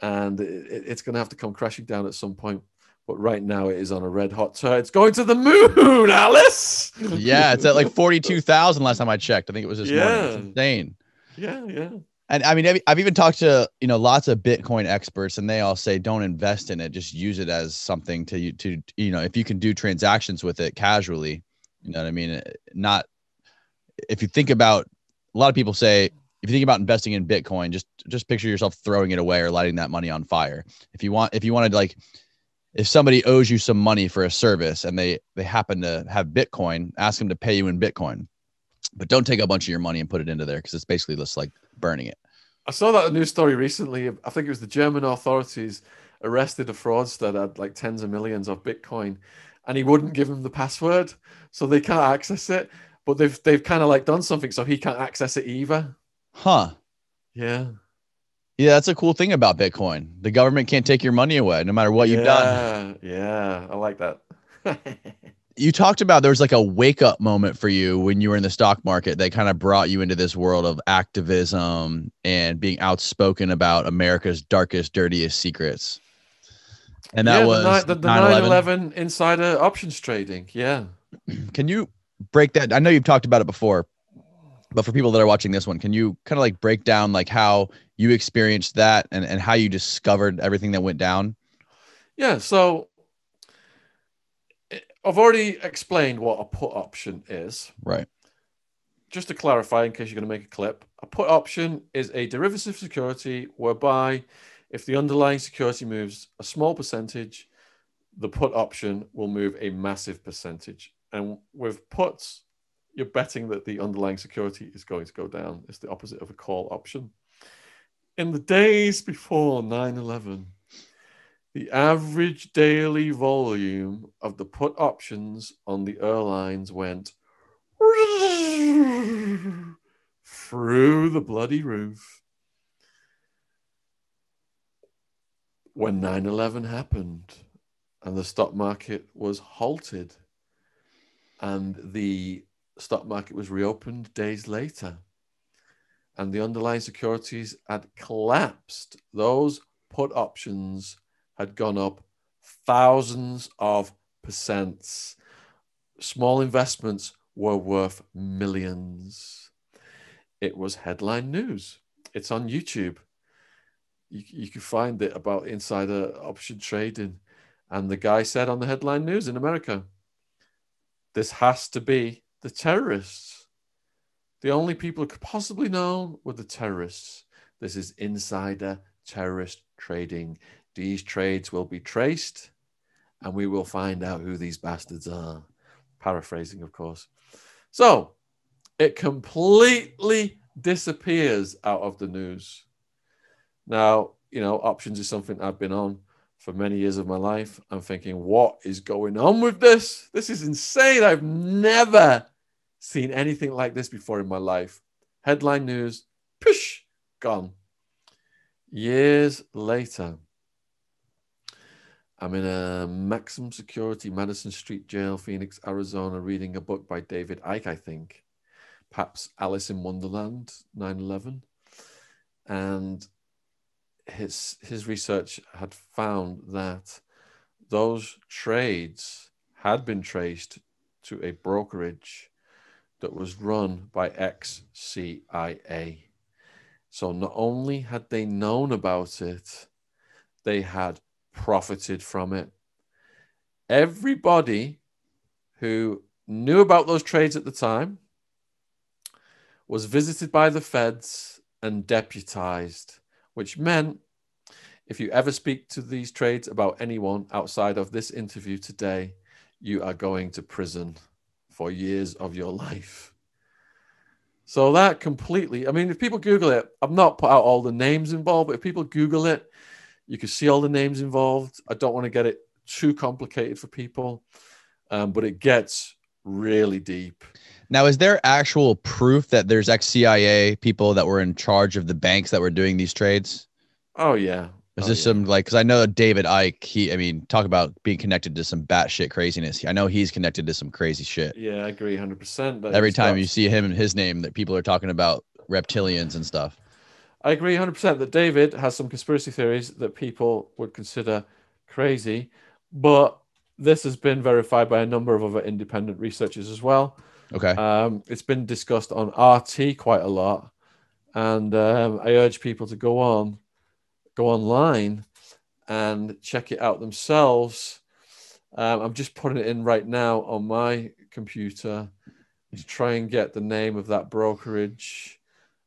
and it, it's going to have to come crashing down at some point. But right now, it is on a red hot. It's going to the moon, [LAUGHS] Alice. Yeah, it's at like forty-two thousand last time I checked. I think it was this morning. It's Yeah. insane. Yeah, yeah. And I mean, I've- I've even talked to you know lots of Bitcoin experts, and they all say don't invest in it. Just use it as something to you to you know if you can do transactions with it casually. You know what I mean? Not if you think about a lot of people say if you think about investing in Bitcoin, just just picture yourself throwing it away or lighting that money on fire. If you want, if you wanted like if somebody owes you some money for a service and they they happen to have Bitcoin, ask them to pay you in Bitcoin. But don't take a bunch of your money and put it into there because it's basically just like burning it. I saw that news story recently. I think it was the German authorities arrested a fraudster that had like tens of millions of Bitcoin, and he wouldn't give them the password, so they can't access it. But they've they've kind of like done something so he can't access it either. Huh. Yeah, Yeah, that's a cool thing about Bitcoin. The government can't take your money away no matter what you've done. Yeah, Yeah, I like that. [LAUGHS] You talked about there was like a wake up moment for you when you were in the stock market that kind of brought you into this world of activism and being outspoken about America's darkest, dirtiest secrets. And that yeah, was the, the, the 9/11. 9/11 insider options trading. Yeah. [CLEARS THROAT] Can you break that? I know you've talked about it before, but for people that are watching this one, can you kind of like break down like how you experienced that and, and how you discovered everything that went down? Yeah, so eh, I've already explained what a put option is. Right. Just to clarify, in case you're going to make a clip, a put option is a derivative security whereby if the underlying security moves a small percentage, the put option will move a massive percentage. And with puts, you're betting that the underlying security is going to go down. It's the opposite of a call option. In the days before 9 11, the average daily volume of the put options on the airlines went through the bloody roof. When 9 11 happened and the stock market was halted and the stock market was reopened days later and the underlying securities had collapsed, those put options had gone up thousands of percents. Small investments were worth millions. It was headline news. It's on YouTube. You, you can find it about insider option trading. And the guy said on the headline news in America, this has to be the terrorists. The only people who could possibly know were the terrorists. This is insider terrorist trading. These trades will be traced and we will find out who these bastards are. Paraphrasing, of course. So it completely disappears out of the news. Now, you know, options is something I've been on for many years of my life. I'm thinking, what is going on with this? This is insane. I've never seen anything like this before in my life. Headline news, push, gone. Years later, I'm in a maximum security Madison Street jail, Phoenix, Arizona, reading a book by David Icke, I think. Perhaps Alice in Wonderland, 9 11. And his, his research had found that those trades had been traced to a brokerage that was run by ex CIA. So not only had they known about it, they had profited from it. Everybody who knew about those trades at the time was visited by the feds and deputized, which meant if you ever speak to these trades about anyone outside of this interview today, you are going to prison for years of your life. So that completely, I mean, if people Google it, I've not put out all the names involved, but if people Google it, you can see all the names involved. I don't want to get it too complicated for people, um, but it gets really deep. Now, is there actual proof that there's ex CIA people that were in charge of the banks that were doing these trades? Oh, yeah. Is Oh, this yeah. some like because I know David Icke, he I mean, talk about being connected to some batshit craziness. I know he's connected to some crazy shit. Yeah, I agree 100%. that Every time you see him and his name that people are talking about reptilians and stuff. I agree 100% that David has some conspiracy theories that people would consider crazy, but this has been verified by a number of other independent researchers as well. Okay. Um, it's been discussed on RT quite a lot, and um, I urge people to go on, go online, and check it out themselves. Um, I'm just putting it in right now on my computer to try and get the name of that brokerage.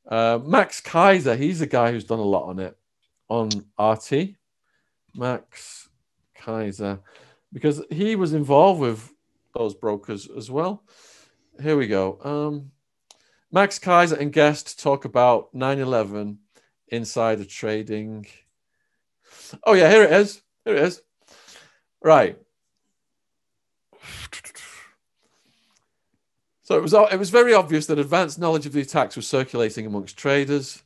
Uh, Max Keiser, he's the guy who's done a lot on it on RT. Max Keiser, because he was involved with those brokers as well. Here we go. Um, Max Keiser and guest talk about 9 11 insider trading. Oh, yeah, here it is. Here it is. Right. So it was it was very obvious that advanced knowledge of the attacks was circulating amongst traders,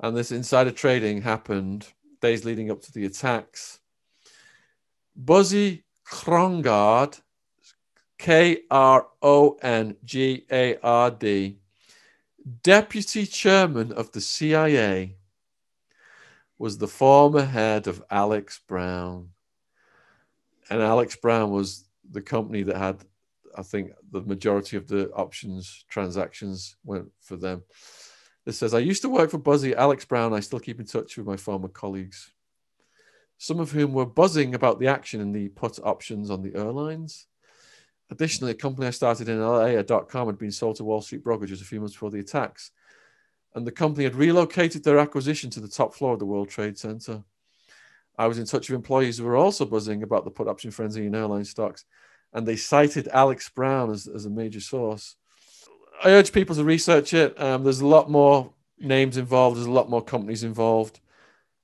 and this insider trading happened days leading up to the attacks. Buzzy Krongard, K R O N G A R D, deputy chairman of the CIA, was the former head of Alex Brown. And Alex Brown was the company that had I think the majority of the options transactions went for them. This says, I used to work for Buzzy, Alex Brown. I still keep in touch with my former colleagues, some of whom were buzzing about the action in the put options on the airlines. Additionally, a company I started in LA, a dot com, had been sold to Wall Street brokerages a few months before the attacks. And the company had relocated their acquisition to the top floor of the World Trade Center. I was in touch with employees who were also buzzing about the put option frenzy in airline stocks and they cited Alex Brown as, as a major source. I urge people to research it. Um, there's a lot more names involved, there's a lot more companies involved,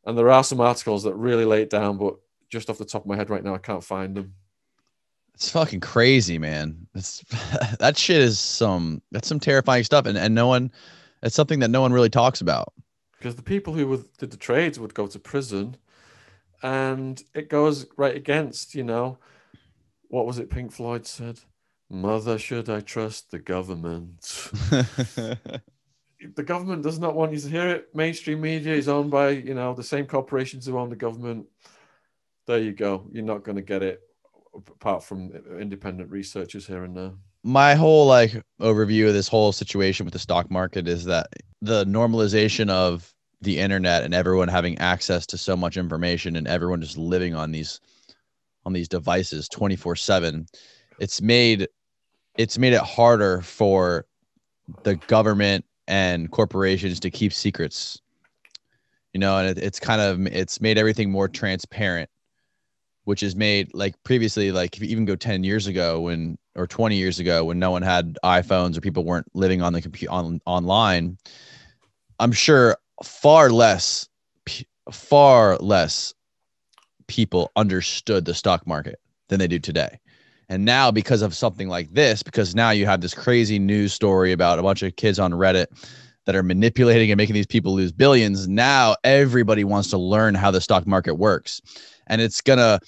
and there are some articles that really lay it down, but just off the top of my head right now, I can't find them. It's fucking crazy, man. It's [LAUGHS] that shit is some that's some terrifying stuff, and and no one, it's something that no one really talks about. Because the people who did the trades would go to prison, and it goes right against you know what was it Pink Floyd said? Mother, should I trust the government? [LAUGHS] the government does not want you to hear it. Mainstream media is owned by, you know, the same corporations who own the government. There you go. You're not going to get it apart from independent researchers here and there. My whole like overview of this whole situation with the stock market is that the normalization of the internet and everyone having access to so much information and everyone just living on these on these devices 24 7 it's made it's made it harder for the government and corporations to keep secrets. You know and it, it's kind of it's made everything more transparent which is made like previously like if you even go 10 years ago when or 20 years ago when no one had iphones or people weren't living on the computer on, online i'm sure far less far less people understood the stock market than they do today. And now, because of something like this, because now you have this crazy news story about a bunch of kids on Reddit that are manipulating and making these people lose billions, now everybody wants to learn how the stock market works. And it's gonna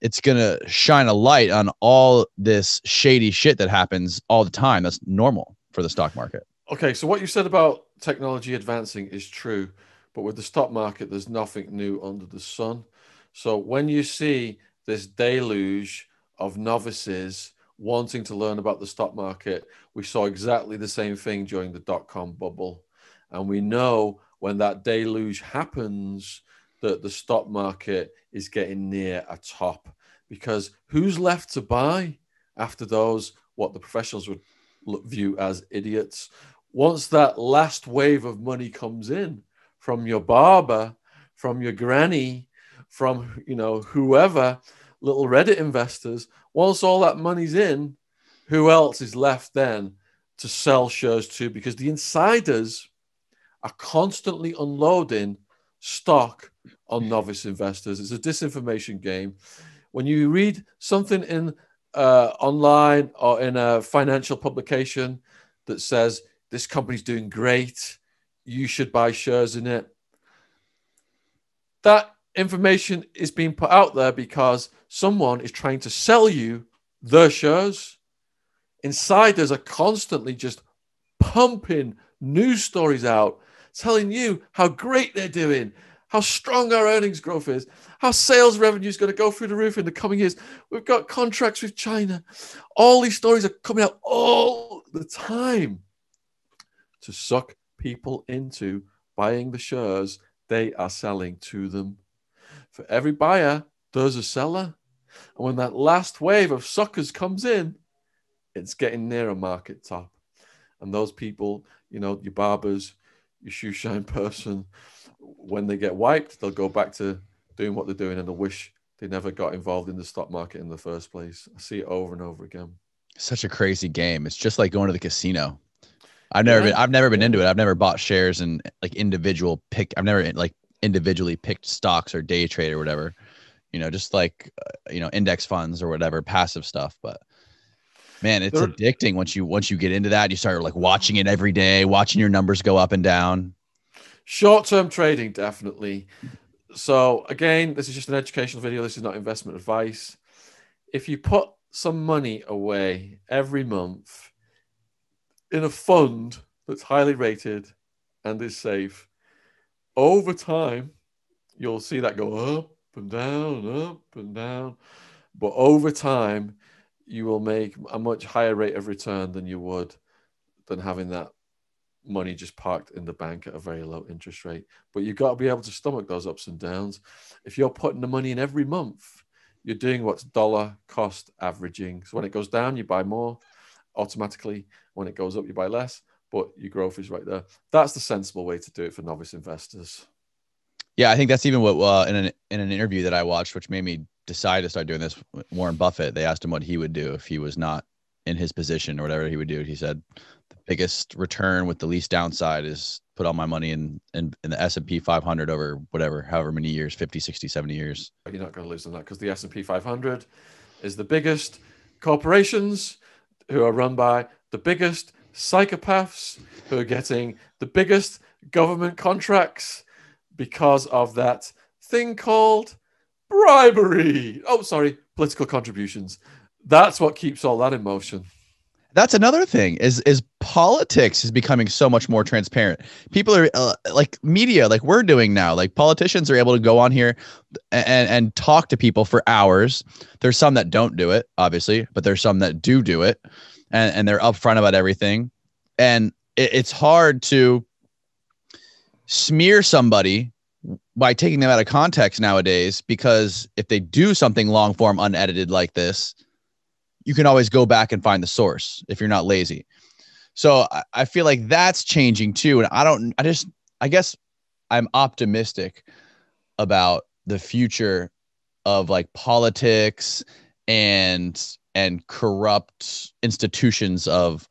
it's gonna shine a light on all this shady shit that happens all the time. That's normal for the stock market. Okay, so what you said about technology advancing is true, but with the stock market, there's nothing new under the sun. So when you see this deluge of novices wanting to learn about the stock market, we saw exactly the same thing during the dot com bubble. And we know when that deluge happens that the stock market is getting near a top because who's left to buy after those, what the professionals would view as idiots? Once that last wave of money comes in from your barber, from your granny, from you know whoever little reddit investors once all that money's in who else is left then to sell shares to because the insiders are constantly unloading stock on novice investors it's a disinformation game when you read something in uh, online or in a financial publication that says this company's doing great you should buy shares in it that information is being put out there because someone is trying to sell you the shares. Insiders are constantly just pumping news stories out telling you how great they're doing, how strong our earnings growth is, how sales revenue is going to go through the roof in the coming years. We've got contracts with China. All these stories are coming out all the time to suck people into buying the shares they are selling to them. For every buyer, there's a seller. And when that last wave of suckers comes in, it's getting near a market top. And those people, you know, your barbers, your shoe shine person, when they get wiped, they'll go back to doing what they're doing and they'll wish they never got involved in the stock market in the first place. I see it over and over again. Such a crazy game. It's just like going to the casino. I've never yeah. been I've never been into it. I've never bought shares and like individual pick I've never like individually picked stocks or day trade or whatever. You know, just like uh, you know, index funds or whatever, passive stuff, but man, it's there, addicting once you once you get into that. You start like watching it every day, watching your numbers go up and down. Short-term trading definitely. So again, this is just an educational video. This is not investment advice. If you put some money away every month in a fund that's highly rated and is safe, over time, you'll see that go up and down, up and down. But over time, you will make a much higher rate of return than you would than having that money just parked in the bank at a very low interest rate. But you've got to be able to stomach those ups and downs. If you're putting the money in every month, you're doing what's dollar cost averaging. So when it goes down, you buy more automatically. When it goes up, you buy less, but your growth is right there. That's the sensible way to do it for novice investors. Yeah, I think that's even what uh, in an in an interview that I watched, which made me decide to start doing this. Warren Buffett. They asked him what he would do if he was not in his position or whatever he would do. He said "The biggest return with the least downside is put all my money in in, in the S&P 500 over whatever however many years 50 60 70 years you're not going to lose on that because the S&P 500 is the biggest corporations who are run by the biggest psychopaths who are getting the biggest government contracts because of that thing called bribery! Oh sorry political contributions. That's what keeps all that in motion. That's another thing is is politics is becoming so much more transparent. People are uh, like media like we're doing now like politicians are able to go on here and and talk to people for hours. There's some that don't do it obviously but there's some that do do it and and they're upfront about everything. And it, it's hard to smear somebody by taking them out of context nowadays because if they do something long form unedited like this you can always go back and find the source if you're not lazy. So I, feel like that's changing too. And I don't, I just, I guess I'm optimistic about the future of like politics and and corrupt institutions of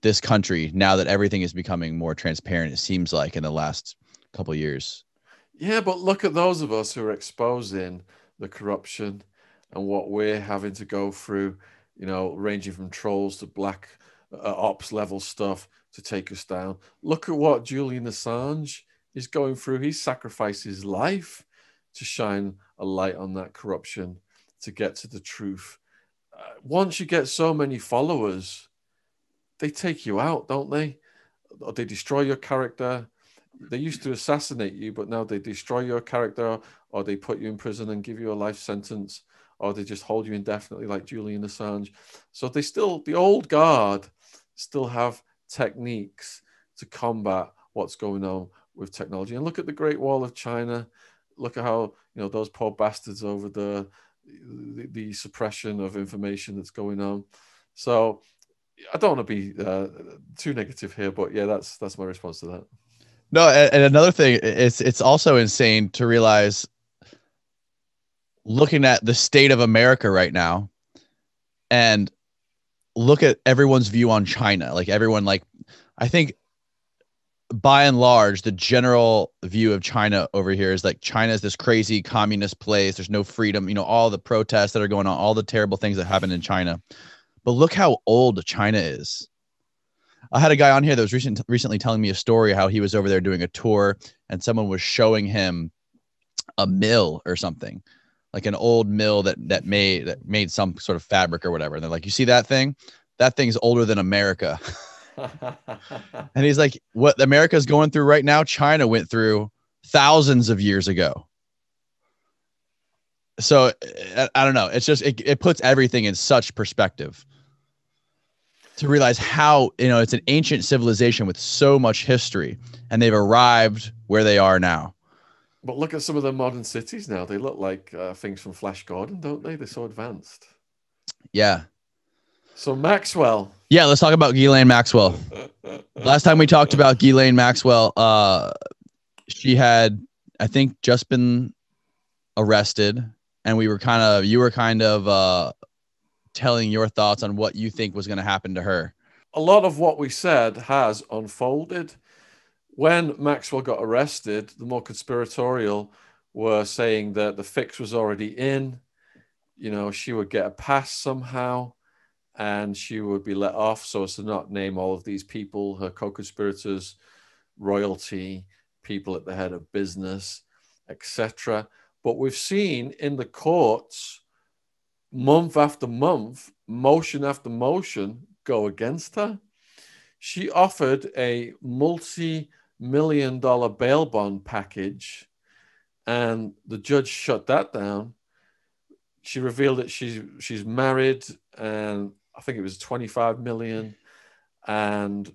this country now that everything is becoming more transparent it seems like in the last couple years yeah but look at those of us who are exposing the corruption and what we're having to go through you know, ranging from trolls to black uh, ops level stuff to take us down. Look at what Julian Assange is going through. He sacrificed his life to shine a light on that corruption, to get to the truth. Uh, once you get so many followers, they take you out, don't they? Or they destroy your character. They used to assassinate you, but now they destroy your character or they put you in prison and give you a life sentence or they just hold you indefinitely like Julian Assange. So they still, the old guard still have techniques to combat what's going on with technology. And look at the Great Wall of China. Look at how, you know, those poor bastards over the, the, the suppression of information that's going on. So I don't want to be uh, too negative here, but yeah, that's that's my response to that. No, and, and another thing, it's it's also insane to realize looking at the state of America right now and look at everyone's view on China. Like everyone, like I think by and large, the general view of China over here is like China is this crazy communist place. There's no freedom, you know, all the protests that are going on, all the terrible things that happen in China. But look how old China is. I had a guy on here that was recent, recently telling me a story how he was over there doing a tour and someone was showing him a mill or something like an old mill that that made that made some sort of fabric or whatever. And they're like, you see that thing? That thing's older than America. [LAUGHS] and he's like, what America's going through right now, China went through thousands of years ago. So I, I don't know. It's just, it, it puts everything in such perspective to realize how, you know, it's an ancient civilization with so much history and they've arrived where they are now. But look at some of the modern cities now. They look like uh, things from Flash Gordon, don't they? They're so advanced. Yeah. So Maxwell. Yeah, let's talk about Ghislaine Maxwell. [LAUGHS] Last time we talked about Ghislaine Maxwell, uh, she had, I think, just been arrested, and we were kind of, you were kind of uh, telling your thoughts on what you think was going to happen to her. A lot of what we said has unfolded. When Maxwell got arrested, the more conspiratorial were saying that the fix was already in. You know, she would get a pass somehow and she would be let off so as to not name all of these people, her co conspirators, royalty, people at the head of business, etc. But we've seen in the courts, month after month, motion after motion go against her. She offered a multi million dollar bail bond package, and the judge shut that down. She revealed that she's she's married, and I think it was 25 million, and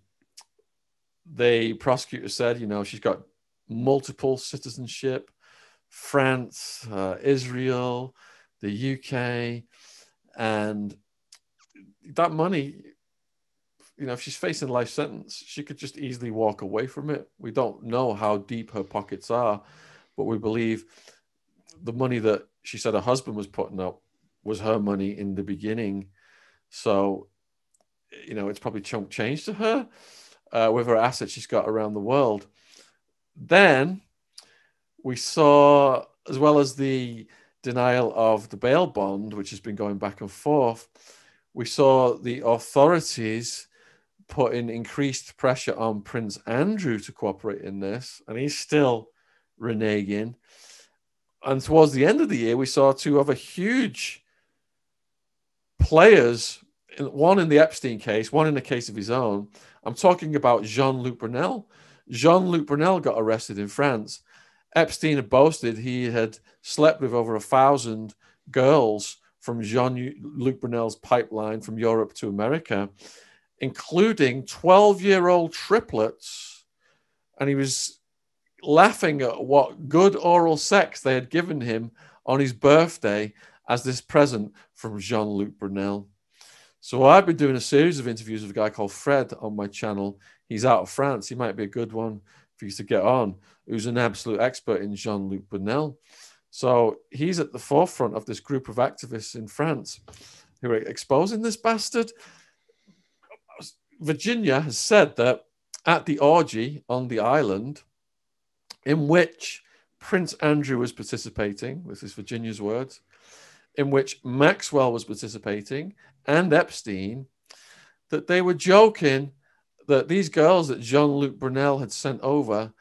the prosecutor said, you know, she's got multiple citizenship, France, uh, Israel, the UK, and that money you know, if she's facing life sentence, she could just easily walk away from it. We don't know how deep her pockets are, but we believe the money that she said her husband was putting up was her money in the beginning. So, you know, it's probably chunk change to her uh, with her assets she's got around the world. Then we saw, as well as the denial of the bail bond, which has been going back and forth, we saw the authorities putting increased pressure on Prince Andrew to cooperate in this, and he's still reneging. And towards the end of the year, we saw two other huge players, one in the Epstein case, one in the case of his own. I'm talking about Jean Luc Brunel. Jean Luc Brunel got arrested in France. Epstein had boasted he had slept with over a thousand girls from Jean Luc Brunel's pipeline from Europe to America including 12 year old triplets. And he was laughing at what good oral sex they had given him on his birthday as this present from Jean Luc Brunel. So I've been doing a series of interviews with a guy called Fred on my channel. He's out of France. He might be a good one for you to get on, who's an absolute expert in Jean Luc Brunel. So he's at the forefront of this group of activists in France who are exposing this bastard. Virginia has said that at the orgy on the island, in which Prince Andrew was participating, this is Virginia's words, in which Maxwell was participating and Epstein, that they were joking that these girls that Jean Luc Brunel had sent over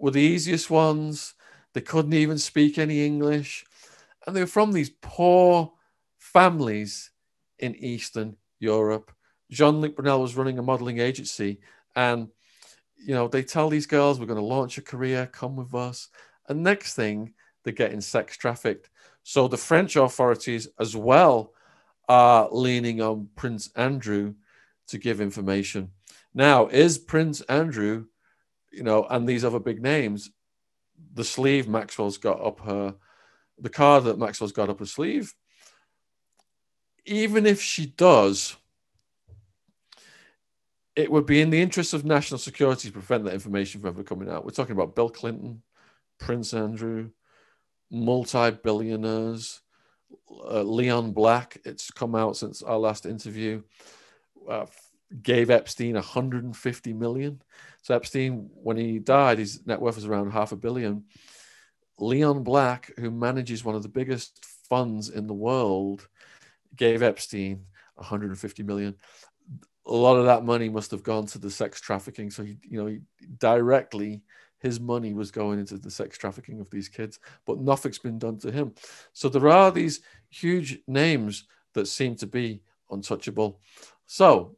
were the easiest ones. They couldn't even speak any English. And they were from these poor families in Eastern Europe. Jean Luc Brunel was running a modeling agency, and you know they tell these girls we're going to launch a career, come with us, and next thing they're getting sex trafficked. So the French authorities as well are leaning on Prince Andrew to give information. Now, is Prince Andrew, you know, and these other big names, the sleeve Maxwell's got up her, the card that Maxwell's got up her sleeve? Even if she does, it would be in the interest of national security to prevent that information from ever coming out. We're talking about Bill Clinton, Prince Andrew, multi billionaires, uh, Leon Black. It's come out since our last interview. Uh, gave Epstein 150 million. So Epstein, when he died, his net worth was around half a billion. Leon Black, who manages one of the biggest funds in the world, gave Epstein 150 million a lot of that money must have gone to the sex trafficking. So he, you know, he, directly his money was going into the sex trafficking of these kids, but nothing's been done to him. So there are these huge names that seem to be untouchable. So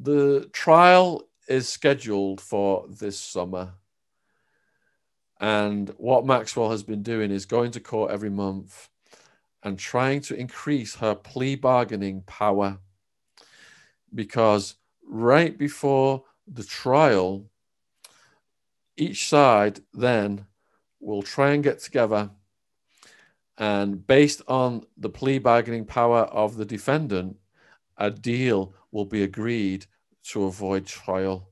the trial is scheduled for this summer. And what Maxwell has been doing is going to court every month and trying to increase her plea bargaining power. Because right before the trial, each side then will try and get together and based on the plea bargaining power of the defendant, a deal will be agreed to avoid trial.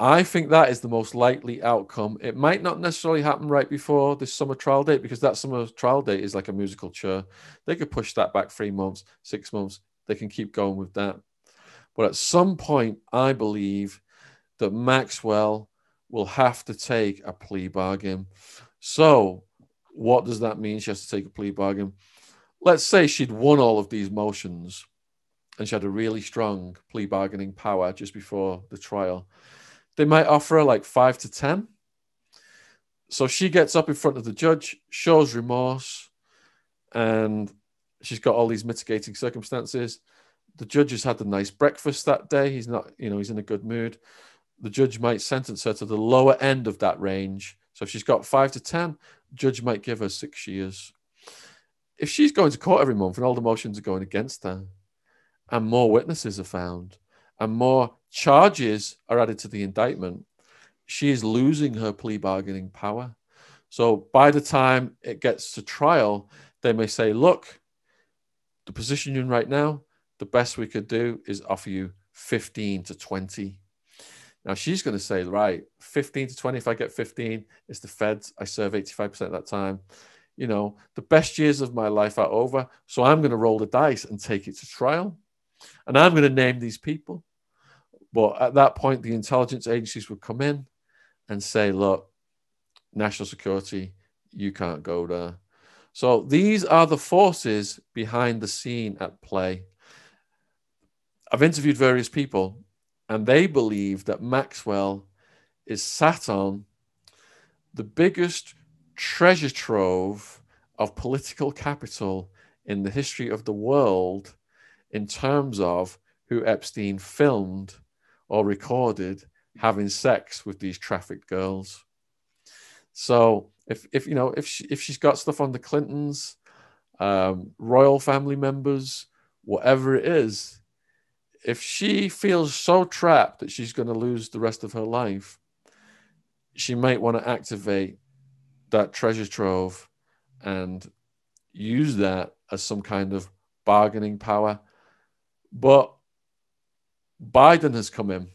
I think that is the most likely outcome. It might not necessarily happen right before this summer trial date because that summer trial date is like a musical chair. They could push that back three months, six months. They can keep going with that. But at some point, I believe that Maxwell will have to take a plea bargain. So, what does that mean? She has to take a plea bargain. Let's say she'd won all of these motions and she had a really strong plea bargaining power just before the trial they might offer her like five to 10. So she gets up in front of the judge, shows remorse, and she's got all these mitigating circumstances. The judge has had a nice breakfast that day. He's not, you know, he's in a good mood. The judge might sentence her to the lower end of that range. So if she's got five to 10, judge might give her six years. If she's going to court every month and all the motions are going against her, and more witnesses are found, and more charges are added to the indictment, she is losing her plea bargaining power. So by the time it gets to trial, they may say, look, the position you're in right now, the best we could do is offer you 15 to 20. Now she's going to say, right, 15 to 20. If I get 15, it's the feds. I serve 85% of that time. You know, the best years of my life are over. So I'm going to roll the dice and take it to trial. And I'm going to name these people. But at that point, the intelligence agencies would come in and say, look, national security, you can't go there. So these are the forces behind the scene at play. I've interviewed various people, and they believe that Maxwell is sat on the biggest treasure trove of political capital in the history of the world in terms of who Epstein filmed or recorded having sex with these trafficked girls. So if if you know if she, if she's got stuff on the Clintons, um, royal family members, whatever it is, if she feels so trapped that she's going to lose the rest of her life, she might want to activate that treasure trove and use that as some kind of bargaining power. But Biden has come in.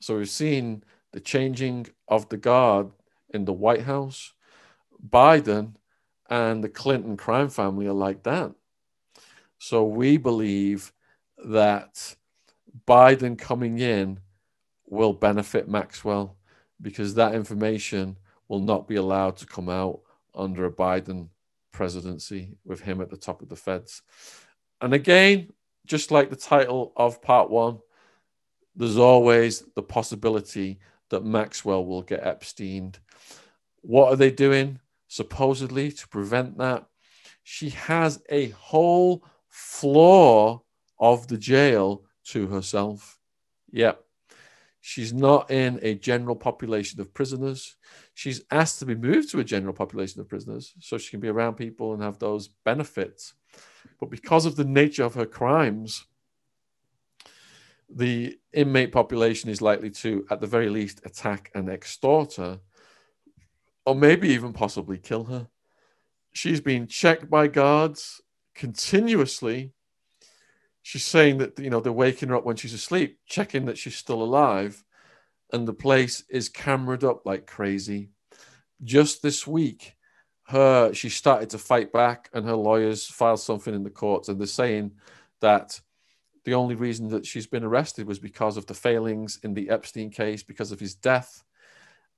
So we've seen the changing of the guard in the White House. Biden and the Clinton crime family are like that. So we believe that Biden coming in will benefit Maxwell because that information will not be allowed to come out under a Biden presidency with him at the top of the feds. And again, just like the title of part one, there's always the possibility that Maxwell will get Epstein. What are they doing supposedly to prevent that? She has a whole floor of the jail to herself. Yep. She's not in a general population of prisoners. She's asked to be moved to a general population of prisoners so she can be around people and have those benefits. But because of the nature of her crimes, the inmate population is likely to, at the very least, attack and extort her, or maybe even possibly kill her. She's been checked by guards continuously. She's saying that you know they're waking her up when she's asleep, checking that she's still alive, and the place is cameraed up like crazy. Just this week, her she started to fight back, and her lawyers filed something in the courts, and they're saying that the only reason that she's been arrested was because of the failings in the Epstein case, because of his death.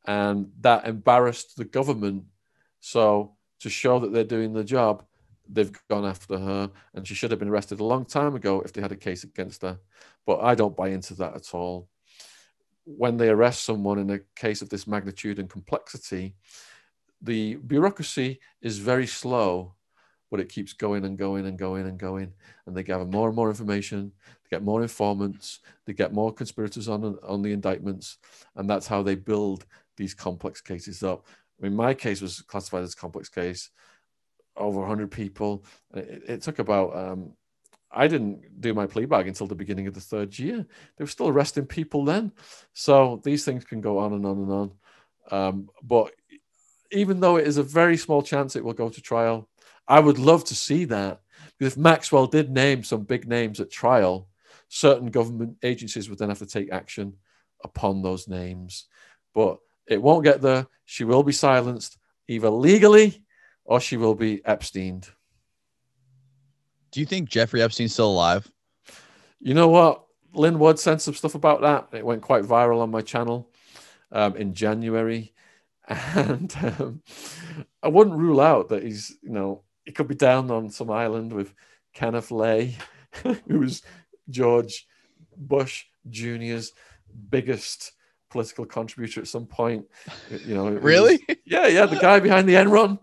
And that embarrassed the government. So, to show that they're doing the job, they've gone after her. And she should have been arrested a long time ago if they had a case against her. But I don't buy into that at all. When they arrest someone in a case of this magnitude and complexity, the bureaucracy is very slow but it keeps going and going and going and going. And they gather more and more information, they get more informants, they get more conspirators on, on the indictments. And that's how they build these complex cases up. I mean, my case was classified as a complex case, over 100 people. It, it took about, um, I didn't do my plea bag until the beginning of the third year. They were still arresting people then. So these things can go on and on and on. Um, but even though it is a very small chance it will go to trial, I would love to see that. Because if Maxwell did name some big names at trial, certain government agencies would then have to take action upon those names. But it won't get there. She will be silenced either legally or she will be Epsteined. Do you think Jeffrey Epstein's still alive? You know what? Lin Wood sent some stuff about that. It went quite viral on my channel um, in January. And um, I wouldn't rule out that he's, you know, he could be down on some island with Kenneth Lay, [LAUGHS] who was George Bush Jr.'s biggest political contributor at some point. You know, really? Was, yeah, yeah. The guy behind the Enron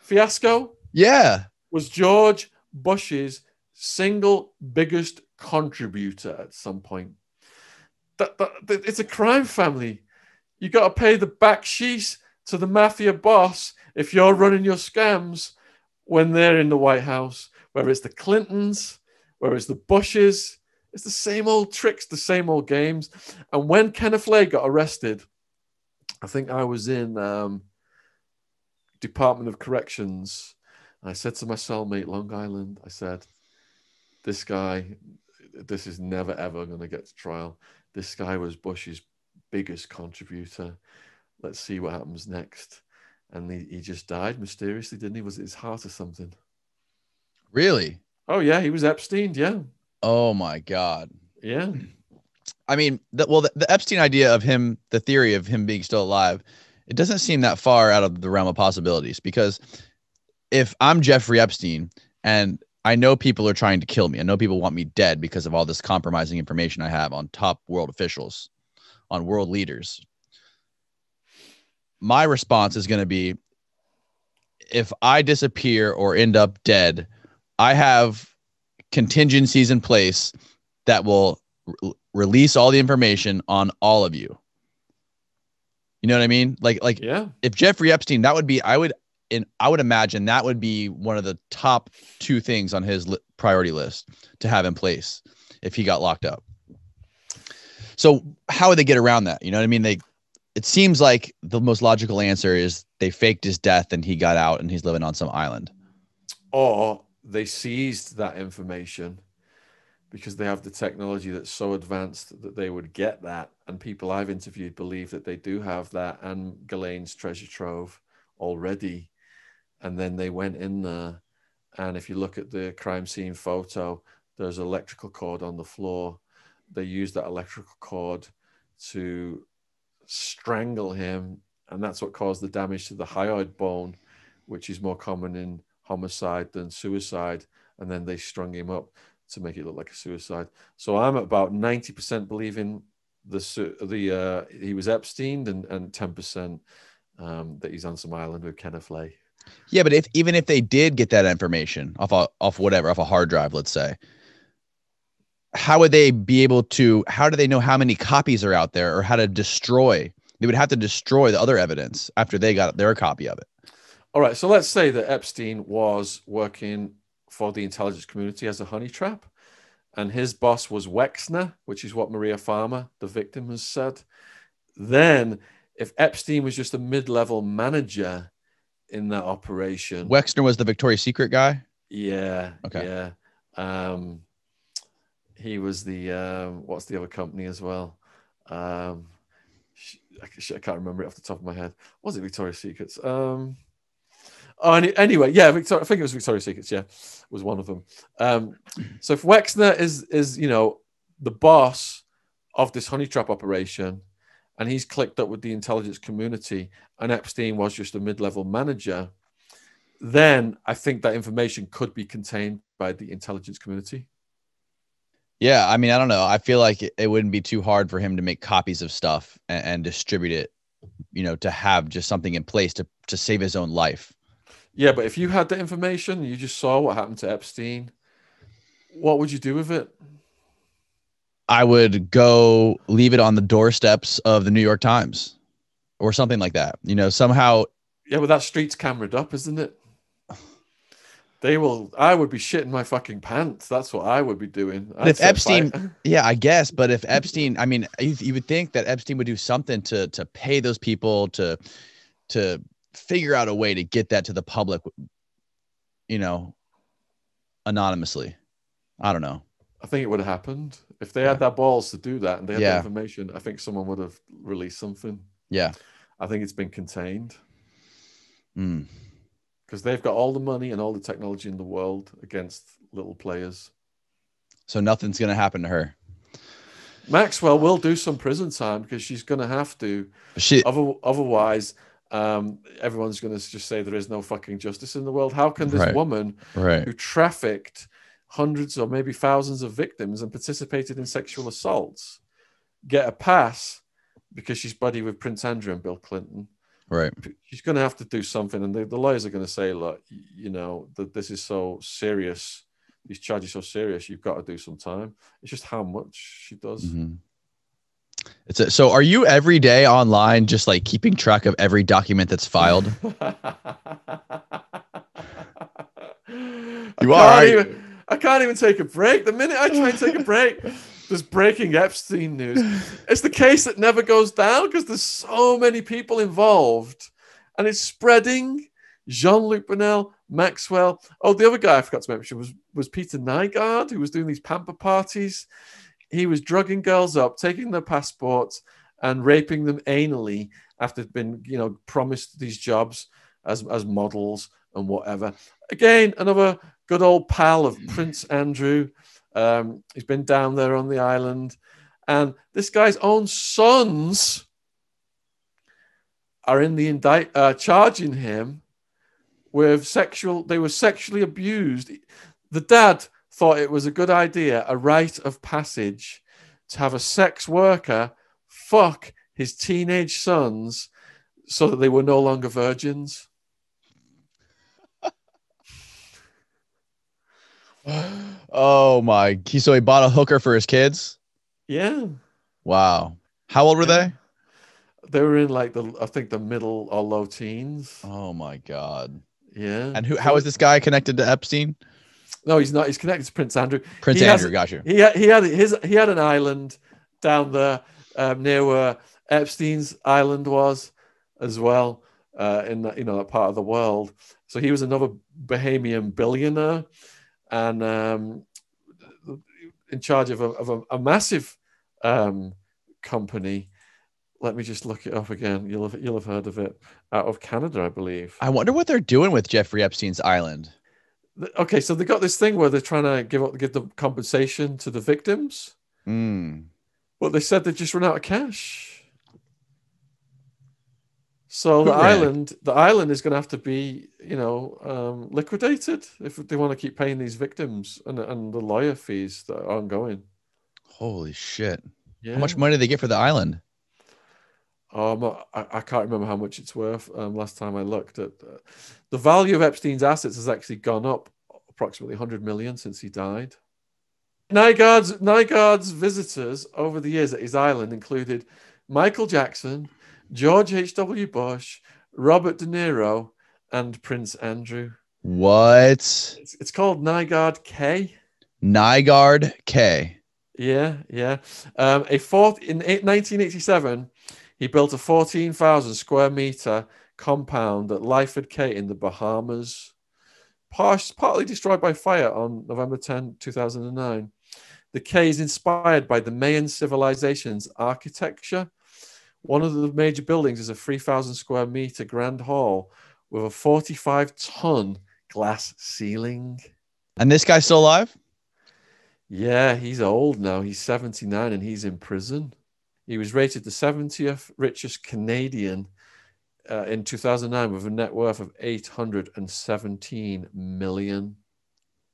fiasco. Yeah, was George Bush's single biggest contributor at some point. That, that, that it's a crime family. You got to pay the baksheesh to the mafia boss if you're running your scams when they're in the White House, whether it's the Clintons, whether it's the Bushes. It's the same old tricks, the same old games. And when Kenneth Lay got arrested, I think I was in um, Department of Corrections. I said to my cellmate, Long Island, I said, this guy, this is never ever going to get to trial. This guy was Bush's biggest contributor. Let's see what happens next. And he, he just died mysteriously, didn't he? Was it his heart or something? Really? Oh, yeah. He was Epstein. Yeah. Oh, my God. Yeah. I mean, the, well, the, the Epstein idea of him, the theory of him being still alive, it doesn't seem that far out of the realm of possibilities because if I'm Jeffrey Epstein and I know people are trying to kill me, I know people want me dead because of all this compromising information I have on top world officials, on world leaders. My response is going to be if I disappear or end up dead, I have contingencies in place that will re- release all the information on all of you. You know what I mean? Like, like, yeah. If Jeffrey Epstein, that would be, I would, in, I would imagine that would be one of the top two things on his li- priority list to have in place if he got locked up. So, how would they get around that? You know what I mean? They, it seems like the most logical answer is they faked his death and he got out and he's living on some island. Or they seized that information because they have the technology that's so advanced that they would get that. And people I've interviewed believe that they do have that and Ghislaine's treasure trove already. And then they went in there. And if you look at the crime scene photo, there's electrical cord on the floor. They used that electrical cord to strangle him. And that's what caused the damage to the hyoid bone, which is more common in homicide than suicide. And then they strung him up to make it look like a suicide. So I'm about 90% believing the the uh, he was Epstein and and 10% um, that he's on some island with Kenneth Lay. Yeah, but if even if they did get that information off a, off whatever off a hard drive, let's say, how would they be able to? How do they know how many copies are out there, or how to destroy? They would have to destroy the other evidence after they got their copy of it. All right, so let's say that Epstein was working for the intelligence community as a honey trap. And his boss was Wexner, which is what Maria Farmer, the victim, has said. Then, if Epstein was just a mid level manager in that operation, Wexner was the Victoria's Secret guy? Yeah. Okay. Yeah. Um, he was the, um, what's the other company as well? Um, I can't remember it off the top of my head. Was it Victoria's Secrets? Um, Oh, anyway, yeah, Victoria, I think it was Victoria's Secrets. Yeah, was one of them. Um, so if Wexner is is you know the boss of this honey trap operation, and he's clicked up with the intelligence community, and Epstein was just a mid level manager, then I think that information could be contained by the intelligence community. Yeah, I mean, I don't know. I feel like it, it wouldn't be too hard for him to make copies of stuff and, and distribute it, you know, to have just something in place to to save his own life. Yeah, but if you had the information, you just saw what happened to Epstein, what would you do with it? I would go leave it on the doorsteps of the New York Times or something like that. You know, somehow. Yeah, but that street's cameraed up, isn't it? They will. I would be shitting my fucking pants. That's what I would be doing. If Epstein, [LAUGHS] yeah, I guess. But if Epstein, I mean, you, you would think that Epstein would do something to to pay those people to to figure out a way to get that to the public. You know, anonymously. I don't know. I think it would have happened if they had that balls to do that and they had Yeah. the information. I think someone would have released something. Yeah. I think it's been contained Mm. Because they've got all the money and all the technology in the world against little players. So nothing's gonna happen to her. Maxwell will do some prison time because she's going to have to. She. Other, otherwise, um, everyone's going to just say there is no fucking justice in the world. How can this Right. woman Right. who trafficked hundreds or maybe thousands of victims and participated in sexual assaults get a pass because she's buddy with Prince Andrew and Bill Clinton? Right. She's going to have to do something, and the, the lawyers are going to say, "Look, you know that this is so serious. These charges are so serious. You've got to do some time." It's just how much she does. Mhm. It's a, so. Are you every day online, just like keeping track of every document that's filed? [LAUGHS] You can't are, even, I can't even take a break. The minute I try and take a break, there's breaking Epstein news. It's the case that never goes down because there's so many people involved and it's spreading. Jean Luc Brunel, Maxwell. Oh, the other guy I forgot to mention was, was Peter Nygard, who was doing these pamper parties. He was drugging girls up, taking their passports, and raping them anally after they'd been, you know, promised these jobs as, as models and whatever. Again, another good old pal of Prince Andrew. Um, he's been down there on the island. And this guy's own sons are in the indict, uh, charging him with sexual, they were sexually abused. The dad thought it was a good idea, a rite of passage, to have a sex worker fuck his teenage sons so that they were no longer virgins. [LAUGHS] oh my! He, so he bought a hooker for his kids. Yeah. Wow. How old were they? They were in like the, I think the middle or low teens. Oh my god. Yeah. And who? How is this guy connected to Epstein? No, he's not. He's connected to Prince Andrew. Prince He Andrew. Got you. He had, he had his he had an island down there um, near where Epstein's island was as well uh, in that, you know that part of the world. So he was another Bahamian billionaire and um, in charge of a, of a, a massive um, company. Let me just look it up again. You'll have, you'll have heard of it out of Canada, I believe. I wonder what they're doing with Jeffrey Epstein's island. Okay, so they got this thing where they're trying to give up, give the compensation to the victims. Hmm. But they said they just run out of cash. So the island, the island is going to have to be, you know, um, liquidated if they want to keep paying these victims and and the lawyer fees that are ongoing. Holy shit! Yeah. How much money did they get for the island? I'm I, I can't remember how much it's worth. Um, last time I looked at uh, the value of Epstein's assets has actually gone up approximately 100 million since he died. Nygard's, Nygard's visitors over the years at his island included Michael Jackson, George H.W. Bush, Robert De Niro, and Prince Andrew. What? It's, it's called Nygard Cay. Nygard Cay. Yeah, yeah. Um, a fourth in 1987, he built a 14,000 square meter compound at Lyford Cay in the Bahamas, partly destroyed by fire on November 10, 2009. The Cay is inspired by the Mayan civilization's architecture. One of the major buildings is a 3,000 square meter grand hall with a 45 ton glass ceiling. And this guy's still alive? Yeah, he's old now. He's 79 and he's in prison. He was rated the 70th richest Canadian uh, in 2009 with a net worth of 817 million.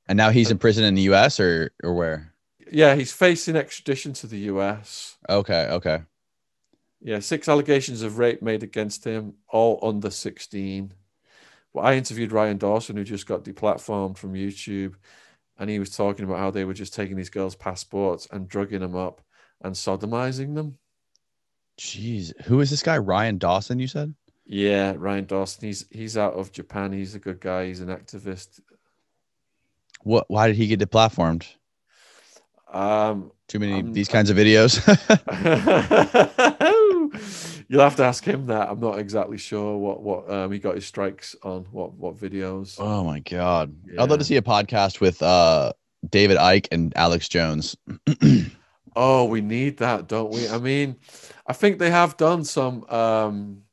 And now he's in prison in the U.S. or or where? Yeah, he's facing extradition to the US. Okay. Okay. Yeah, six allegations of rape made against him, all under 16. Well, I interviewed Ryan Dawson, who just got deplatformed from YouTube, and he was talking about how they were just taking these girls' passports and drugging them up and sodomizing them. Jeez, who is this guy? Ryan Dawson, you said? Yeah, Ryan Dawson. He's he's out of Japan. He's a good guy. He's an activist. What? Why did he get deplatformed? Um, Too many Um, these kinds of videos. [LAUGHS] [LAUGHS] [LAUGHS] [LAUGHS] You'll have to ask him that. I'm not exactly sure what what um, he got his strikes on. What what videos? oh my god! I'd love to see a podcast with uh David Icke and Alex Jones. [CLEARS THROAT] Oh, we need that, don't we? I mean, I think they have done some. Um,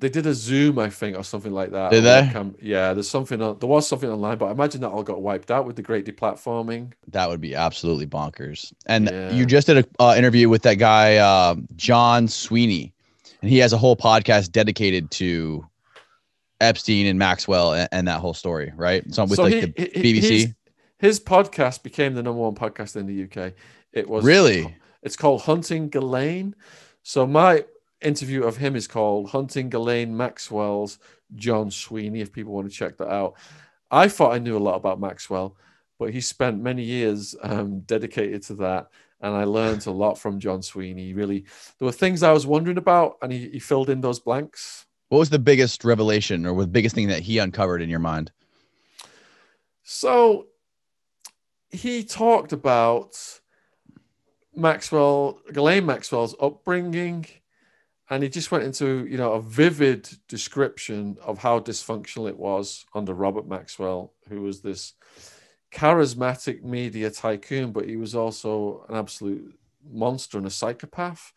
they did a Zoom, I think, or something like that. Did they? webcam. Yeah, there's something. On, there was something online, but I imagine that all got wiped out with the great deplatforming. That would be absolutely bonkers. And Yeah. you just did an uh, interview with that guy uh, John Sweeney, and he has a whole podcast dedicated to Epstein and Maxwell and, and that whole story, right? So with So like he- the he- BBC. His, his podcast became the number one podcast in the UK. It was Really? It's called Hunting Ghislaine. So my interview of him is called Hunting Ghislaine Maxwell's John Sweeney. If people want to check that out, I thought I knew a lot about Maxwell, but he spent many years um, dedicated to that, and I learned a lot from John Sweeney. Really, there were things I was wondering about, and he, he filled in those blanks. What was the biggest revelation or the biggest thing that he uncovered in your mind? So he talked about Maxwell, Ghislaine Maxwell's upbringing, and he just went into you know a vivid description of how dysfunctional it was under Robert Maxwell, who was this charismatic media tycoon, but he was also an absolute monster and a psychopath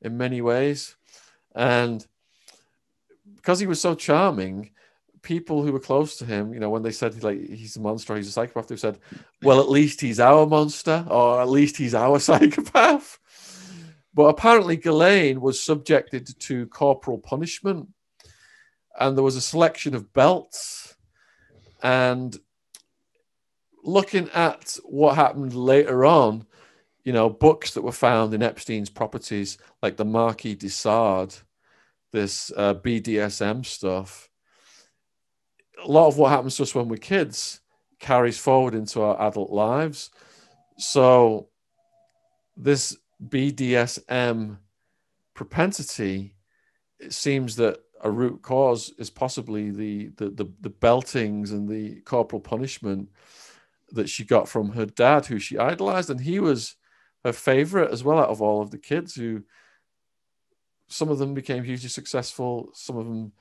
in many ways, and because he was so charming, people who were close to him, you know, when they said like he's a monster, he's a psychopath, they said, "Well, at least he's our monster, or at least he's our [LAUGHS] psychopath." But apparently, Ghislaine was subjected to corporal punishment, and there was a selection of belts. And looking at what happened later on, you know, books that were found in Epstein's properties, like the Marquis de Sade, this uh, BDSM stuff a lot of what happens to us when we're kids carries forward into our adult lives. So, this BDSM propensity, it seems that a root cause is possibly the, the the the beltings and the corporal punishment that she got from her dad, who she idolized, and he was her favorite as well out of all of the kids. Who some of them became hugely successful, some of them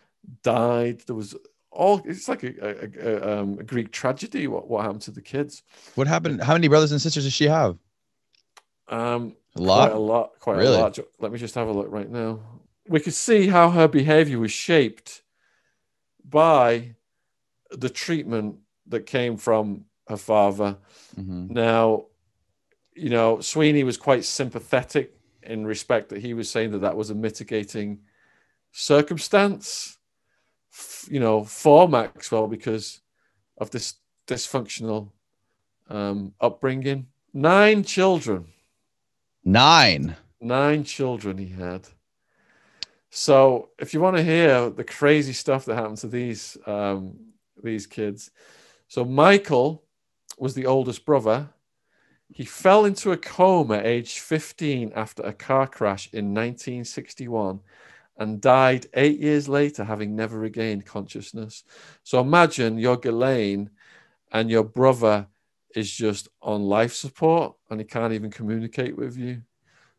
died. There was all it's like a, a, a, um, a Greek tragedy. What what happened to the kids? What happened? How many brothers and sisters does she have? Um, A lot. Quite a lot. Quite Really? a lot. Let me just have a look right now. We could see how her behavior was shaped by the treatment that came from her father. Mhm. Now, you know, Sweeney was quite sympathetic in respect that he was saying that that was a mitigating circumstance, you know, for Maxwell because of this dysfunctional um, upbringing. Nine children Nine. nine children he had. So if you want to hear the crazy stuff that happened to these um, these kids, so Michael was the oldest brother. He fell into a coma aged 15 after a car crash in 1961 and died eight years later, having never regained consciousness. So imagine you're Ghislaine and your brother is just on life support and he can't even communicate with you.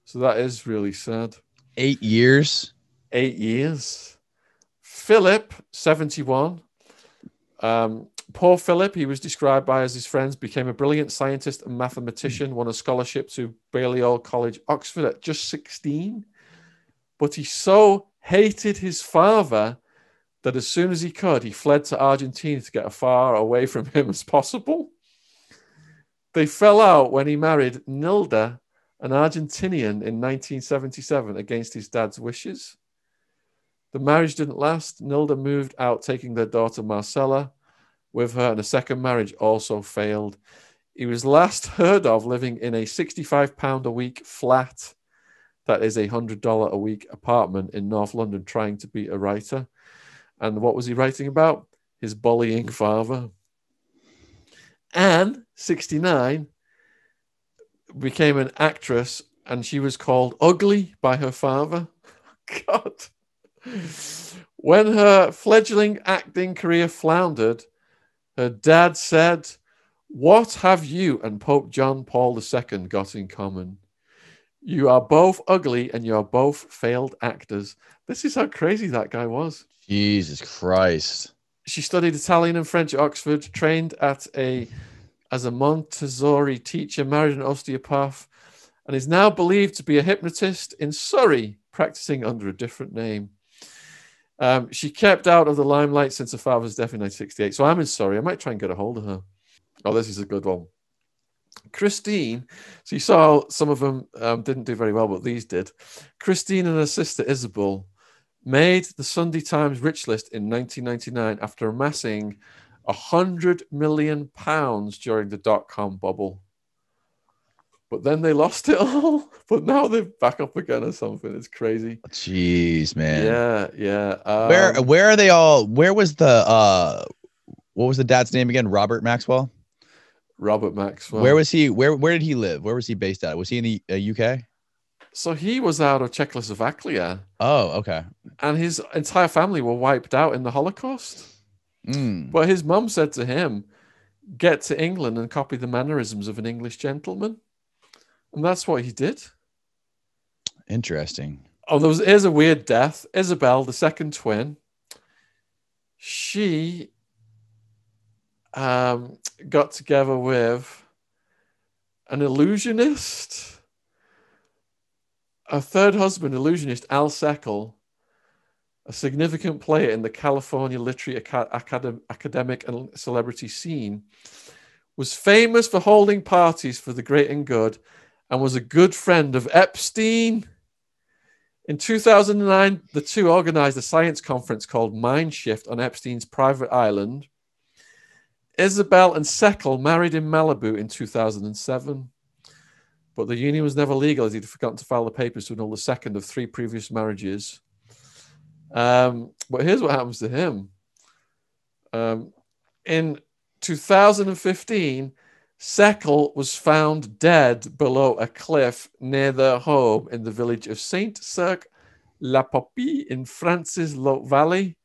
So that is really sad. Eight years. Eight years. Philip, 71. Um, poor Philip, he was described by as his friends, became a brilliant scientist and mathematician, won a scholarship to Balliol College, Oxford at just 16. But he so hated his father that as soon as he could, he fled to Argentina to get as far away from him as possible. They fell out when he married Nilda, an Argentinian, in 1977 against his dad's wishes. The marriage didn't last. Nilda moved out, taking their daughter Marcella with her, and a second marriage also failed. He was last heard of living in a 65 pound a week flat that is a hundred dollar a week apartment in North London, trying to be a writer. And what was he writing about? His bullying father. Anne, 69, became an actress and she was called Ugly by her father. [LAUGHS] God. When her fledgling acting career floundered, her dad said, What have you and Pope John Paul II got in common? You are both ugly and you are both failed actors. This is how crazy that guy was. Jesus Christ. She studied Italian and French at Oxford, trained at a as a Montessori teacher, married an osteopath, and is now believed to be a hypnotist in Surrey, practicing under a different name. Um, she kept out of the limelight since her father's death in 1968. So I'm in Surrey. I might try and get a hold of her. Oh, this is a good one. Christine, so you saw some of them um, didn't do very well, but these did. Christine and her sister Isabel made the Sunday Times Rich List in 1999 after amassing a hundred million pounds during the dot com bubble. But then they lost it all. [LAUGHS] But now they're back up again or something. It's crazy. Jeez, man. Yeah, yeah. Um, Where where are they all? Where was the uh what was the dad's name again? Robert Maxwell? Robert Maxwell. Where was he? Where where did he live? Where was he based at? Was he in the uh, UK? So he was out of Czechoslovakia, Oh, okay. and his entire family were wiped out in the Holocaust. Mm. But his mum said to him, "Get to England and copy the mannerisms of an English gentleman," and that's what he did. Interesting. Oh, there was here's a weird death. Isabel, the second twin, she um, got together with an illusionist. Her third husband, illusionist Al Seckel, a significant player in the California literary aca- academ- academic and celebrity scene, was famous for holding parties for the great and good and was a good friend of Epstein. In 2009, the two organized a science conference called Mindshift on Epstein's private island. Isabel and Seckel married in Malibu in 2007, but the union was never legal as he'd forgotten to file the papers to annul the second of three previous marriages. Um, but here's what happens to him. Um, in 2015, Seckel was found dead below a cliff near their home in the village of Saint Cirque La Popie in France's Lot Valley.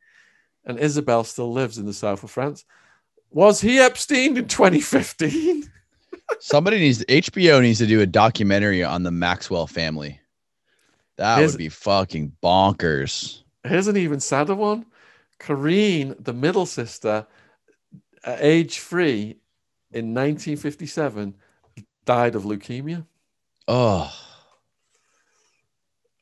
And Isabel still lives in the south of France. Was he Epstein in 2015? [LAUGHS] Somebody needs HBO needs to do a documentary on the Maxwell family. That would be fucking bonkers. Here's an even sadder one. Corrine, the middle sister, at age three in 1957, died of leukemia. Oh,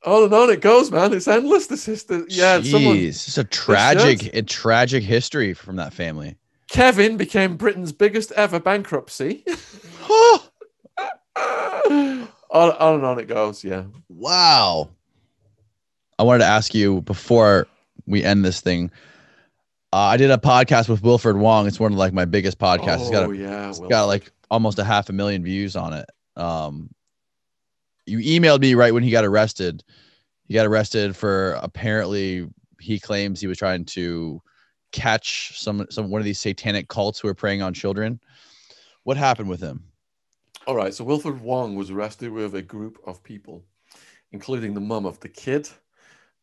On and on it goes, man. It's endless. The sister, yeah. jeez. Someone, It's a tragic, a tragic history from that family. Kevin became Britain's biggest ever bankruptcy. Oh, [LAUGHS] on, on and on it goes. Yeah. wow. I wanted to ask you before we end this thing. Uh, I did a podcast with Wilfred Wong. It's one of like my biggest podcasts. it's got oh a, yeah. it's Will. got like almost a half a million views on it. Um, you emailed me right when he got arrested. He got arrested for apparently he claims he was trying to catch some some one of these satanic cults who are preying on children. What happened with him? All right. So Wilfred Wong was arrested with a group of people, including the mum of the kid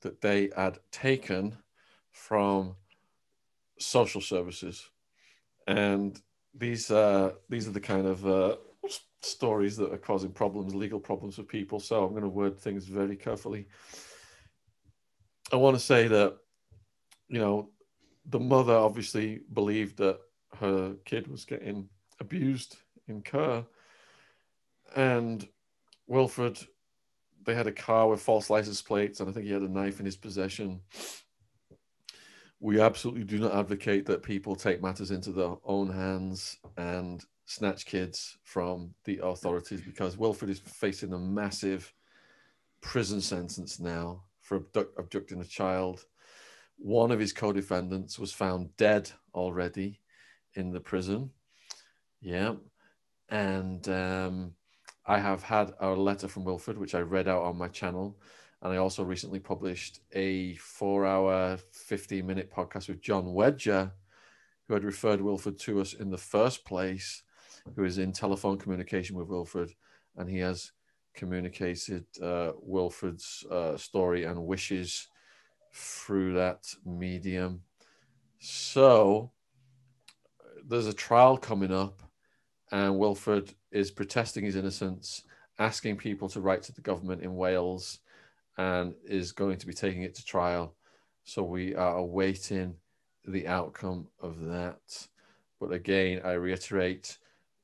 that they had taken from social services, and these uh, these are the kind of uh, stories that are causing problems, legal problems for people. So I'm going to word things very carefully. I want to say that, you know, the mother obviously believed that her kid was getting abused in Kerr, and Wilfred, they had a car with false license plates, and I think he had a knife in his possession. We absolutely do not advocate that people take matters into their own hands and snatch kids from the authorities because Wilfred is facing a massive prison sentence now for abduct- abducting a child. One of his co defendants was found dead already in the prison. Yeah. And um, I have had a letter from Wilfred, which I read out on my channel. And I also recently published a four hour, 15 minute podcast with John Wedger, who had referred Wilfred to us in the first place, who is in telephone communication with Wilfred. And he has communicated uh, Wilfred's uh, story and wishes through that medium. So there's a trial coming up, and Wilfred is protesting his innocence, asking people to write to the government in Wales, and is going to be taking it to trial. So we are awaiting the outcome of that. But again, I reiterate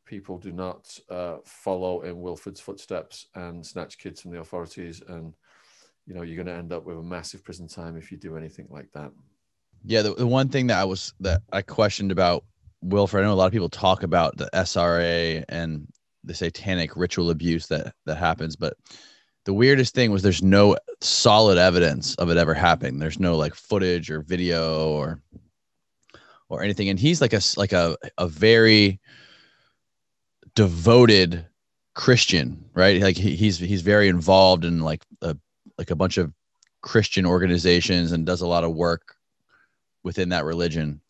people do not uh, follow in Wilfred's footsteps and snatch kids from the authorities. And, you know, you're going to end up with a massive prison time if you do anything like that. Yeah. The, the one thing that I was, that I questioned about Wilfred, I know a lot of people talk about the SRA and the satanic ritual abuse that, that happens, but the weirdest thing was there's no solid evidence of it ever happening. There's no like footage or video or, or anything. And he's like a, like a, a very, devoted Christian, right? Like he, he's he's very involved in like a like a bunch of Christian organizations and does a lot of work within that religion,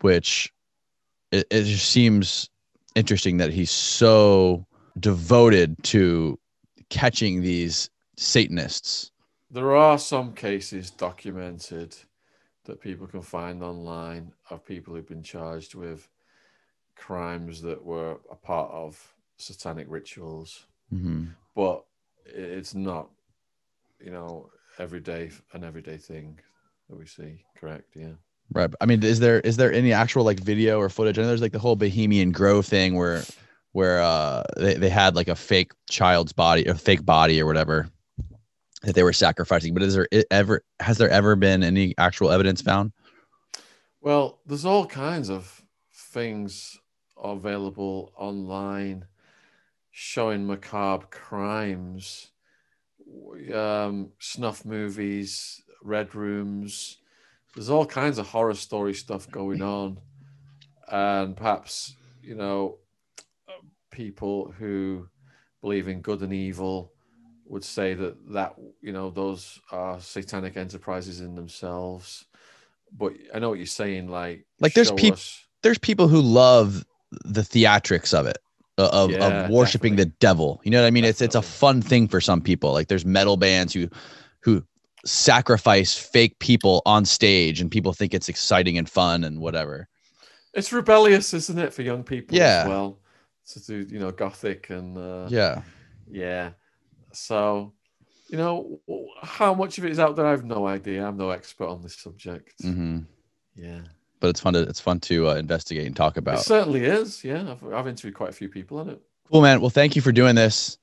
which it, it just seems interesting that he's so devoted to catching these Satanists. There are some cases documented that people can find online of people who've been charged with crimes that were a part of satanic rituals, mm-hmm. but it's not, you know, everyday an everyday thing that we see. Correct? Yeah. Right. I mean, is there is there any actual like video or footage? I know there's like the whole Bohemian Grove thing where where uh they, they had like a fake child's body or fake body or whatever that they were sacrificing. But is there ever has there ever been any actual evidence found? Well, there's all kinds of things available online showing macabre crimes, um, snuff movies, red rooms. There's all kinds of horror story stuff going on. And perhaps, you know, people who believe in good and evil would say that that you know those are satanic enterprises in themselves but i know what you're saying like like there's people there's people who love the theatrics of it of, yeah, of worshiping definitely. the devil. You know what i mean? Definitely. it's it's a fun thing for some people. Like there's metal bands who who sacrifice fake people on stage and people think it's exciting and fun and whatever. It's rebellious isn't it for young people yeah. well to do you know gothic and uh, yeah. yeah. So you know how much of it is out there i have no idea. I'm no expert on this subject. Mm-hmm. yeah but it's fun to it's fun to uh, investigate and talk about. It certainly is. Yeah, I've, I've interviewed quite a few people on it. Cool, man. Well, thank you for doing this.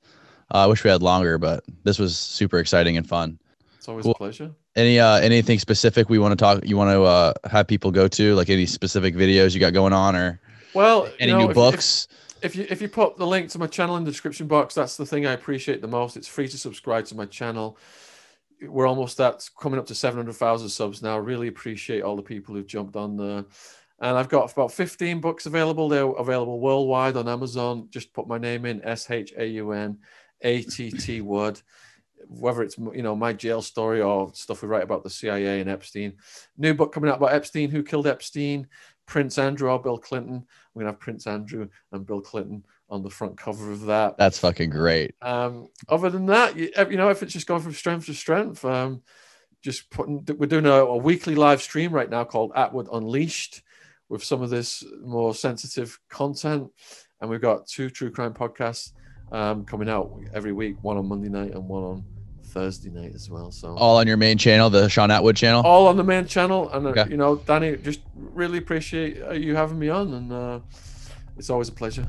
Uh, I wish we had longer, but this was super exciting and fun. It's always cool. a pleasure. Any uh anything specific we want to talk? You want to uh have people go to like any specific videos you got going on or well any you know, new books? If, if you if you put the link to my channel in the description box, that's the thing I appreciate the most. It's free to subscribe to my channel we're almost at coming up to 700,000 subs now. Really appreciate all the people who've jumped on there. And I've got about 15 books available. They're available worldwide on Amazon. Just put my name in S H A U N A T T [LAUGHS] Wood. Whether it's you know my jail story or stuff we write about the CIA and Epstein. New book coming out about Epstein, who killed Epstein, Prince Andrew or Bill Clinton. We're gonna have Prince Andrew and Bill Clinton on the front cover of that. That's fucking great. Um, other than that, you, you, know, if it's just going from strength to strength, um, just putting, we're doing a, a, weekly live stream right now called Attwood Unleashed with some of this more sensitive content. And we've got two true crime podcasts um, coming out every week, one on Monday night and one on Thursday night as well. So all on your main channel, the Shaun Attwood channel. All on the main channel, and uh, okay. you know, Danny, just really appreciate uh, you having me on, and uh, it's always a pleasure.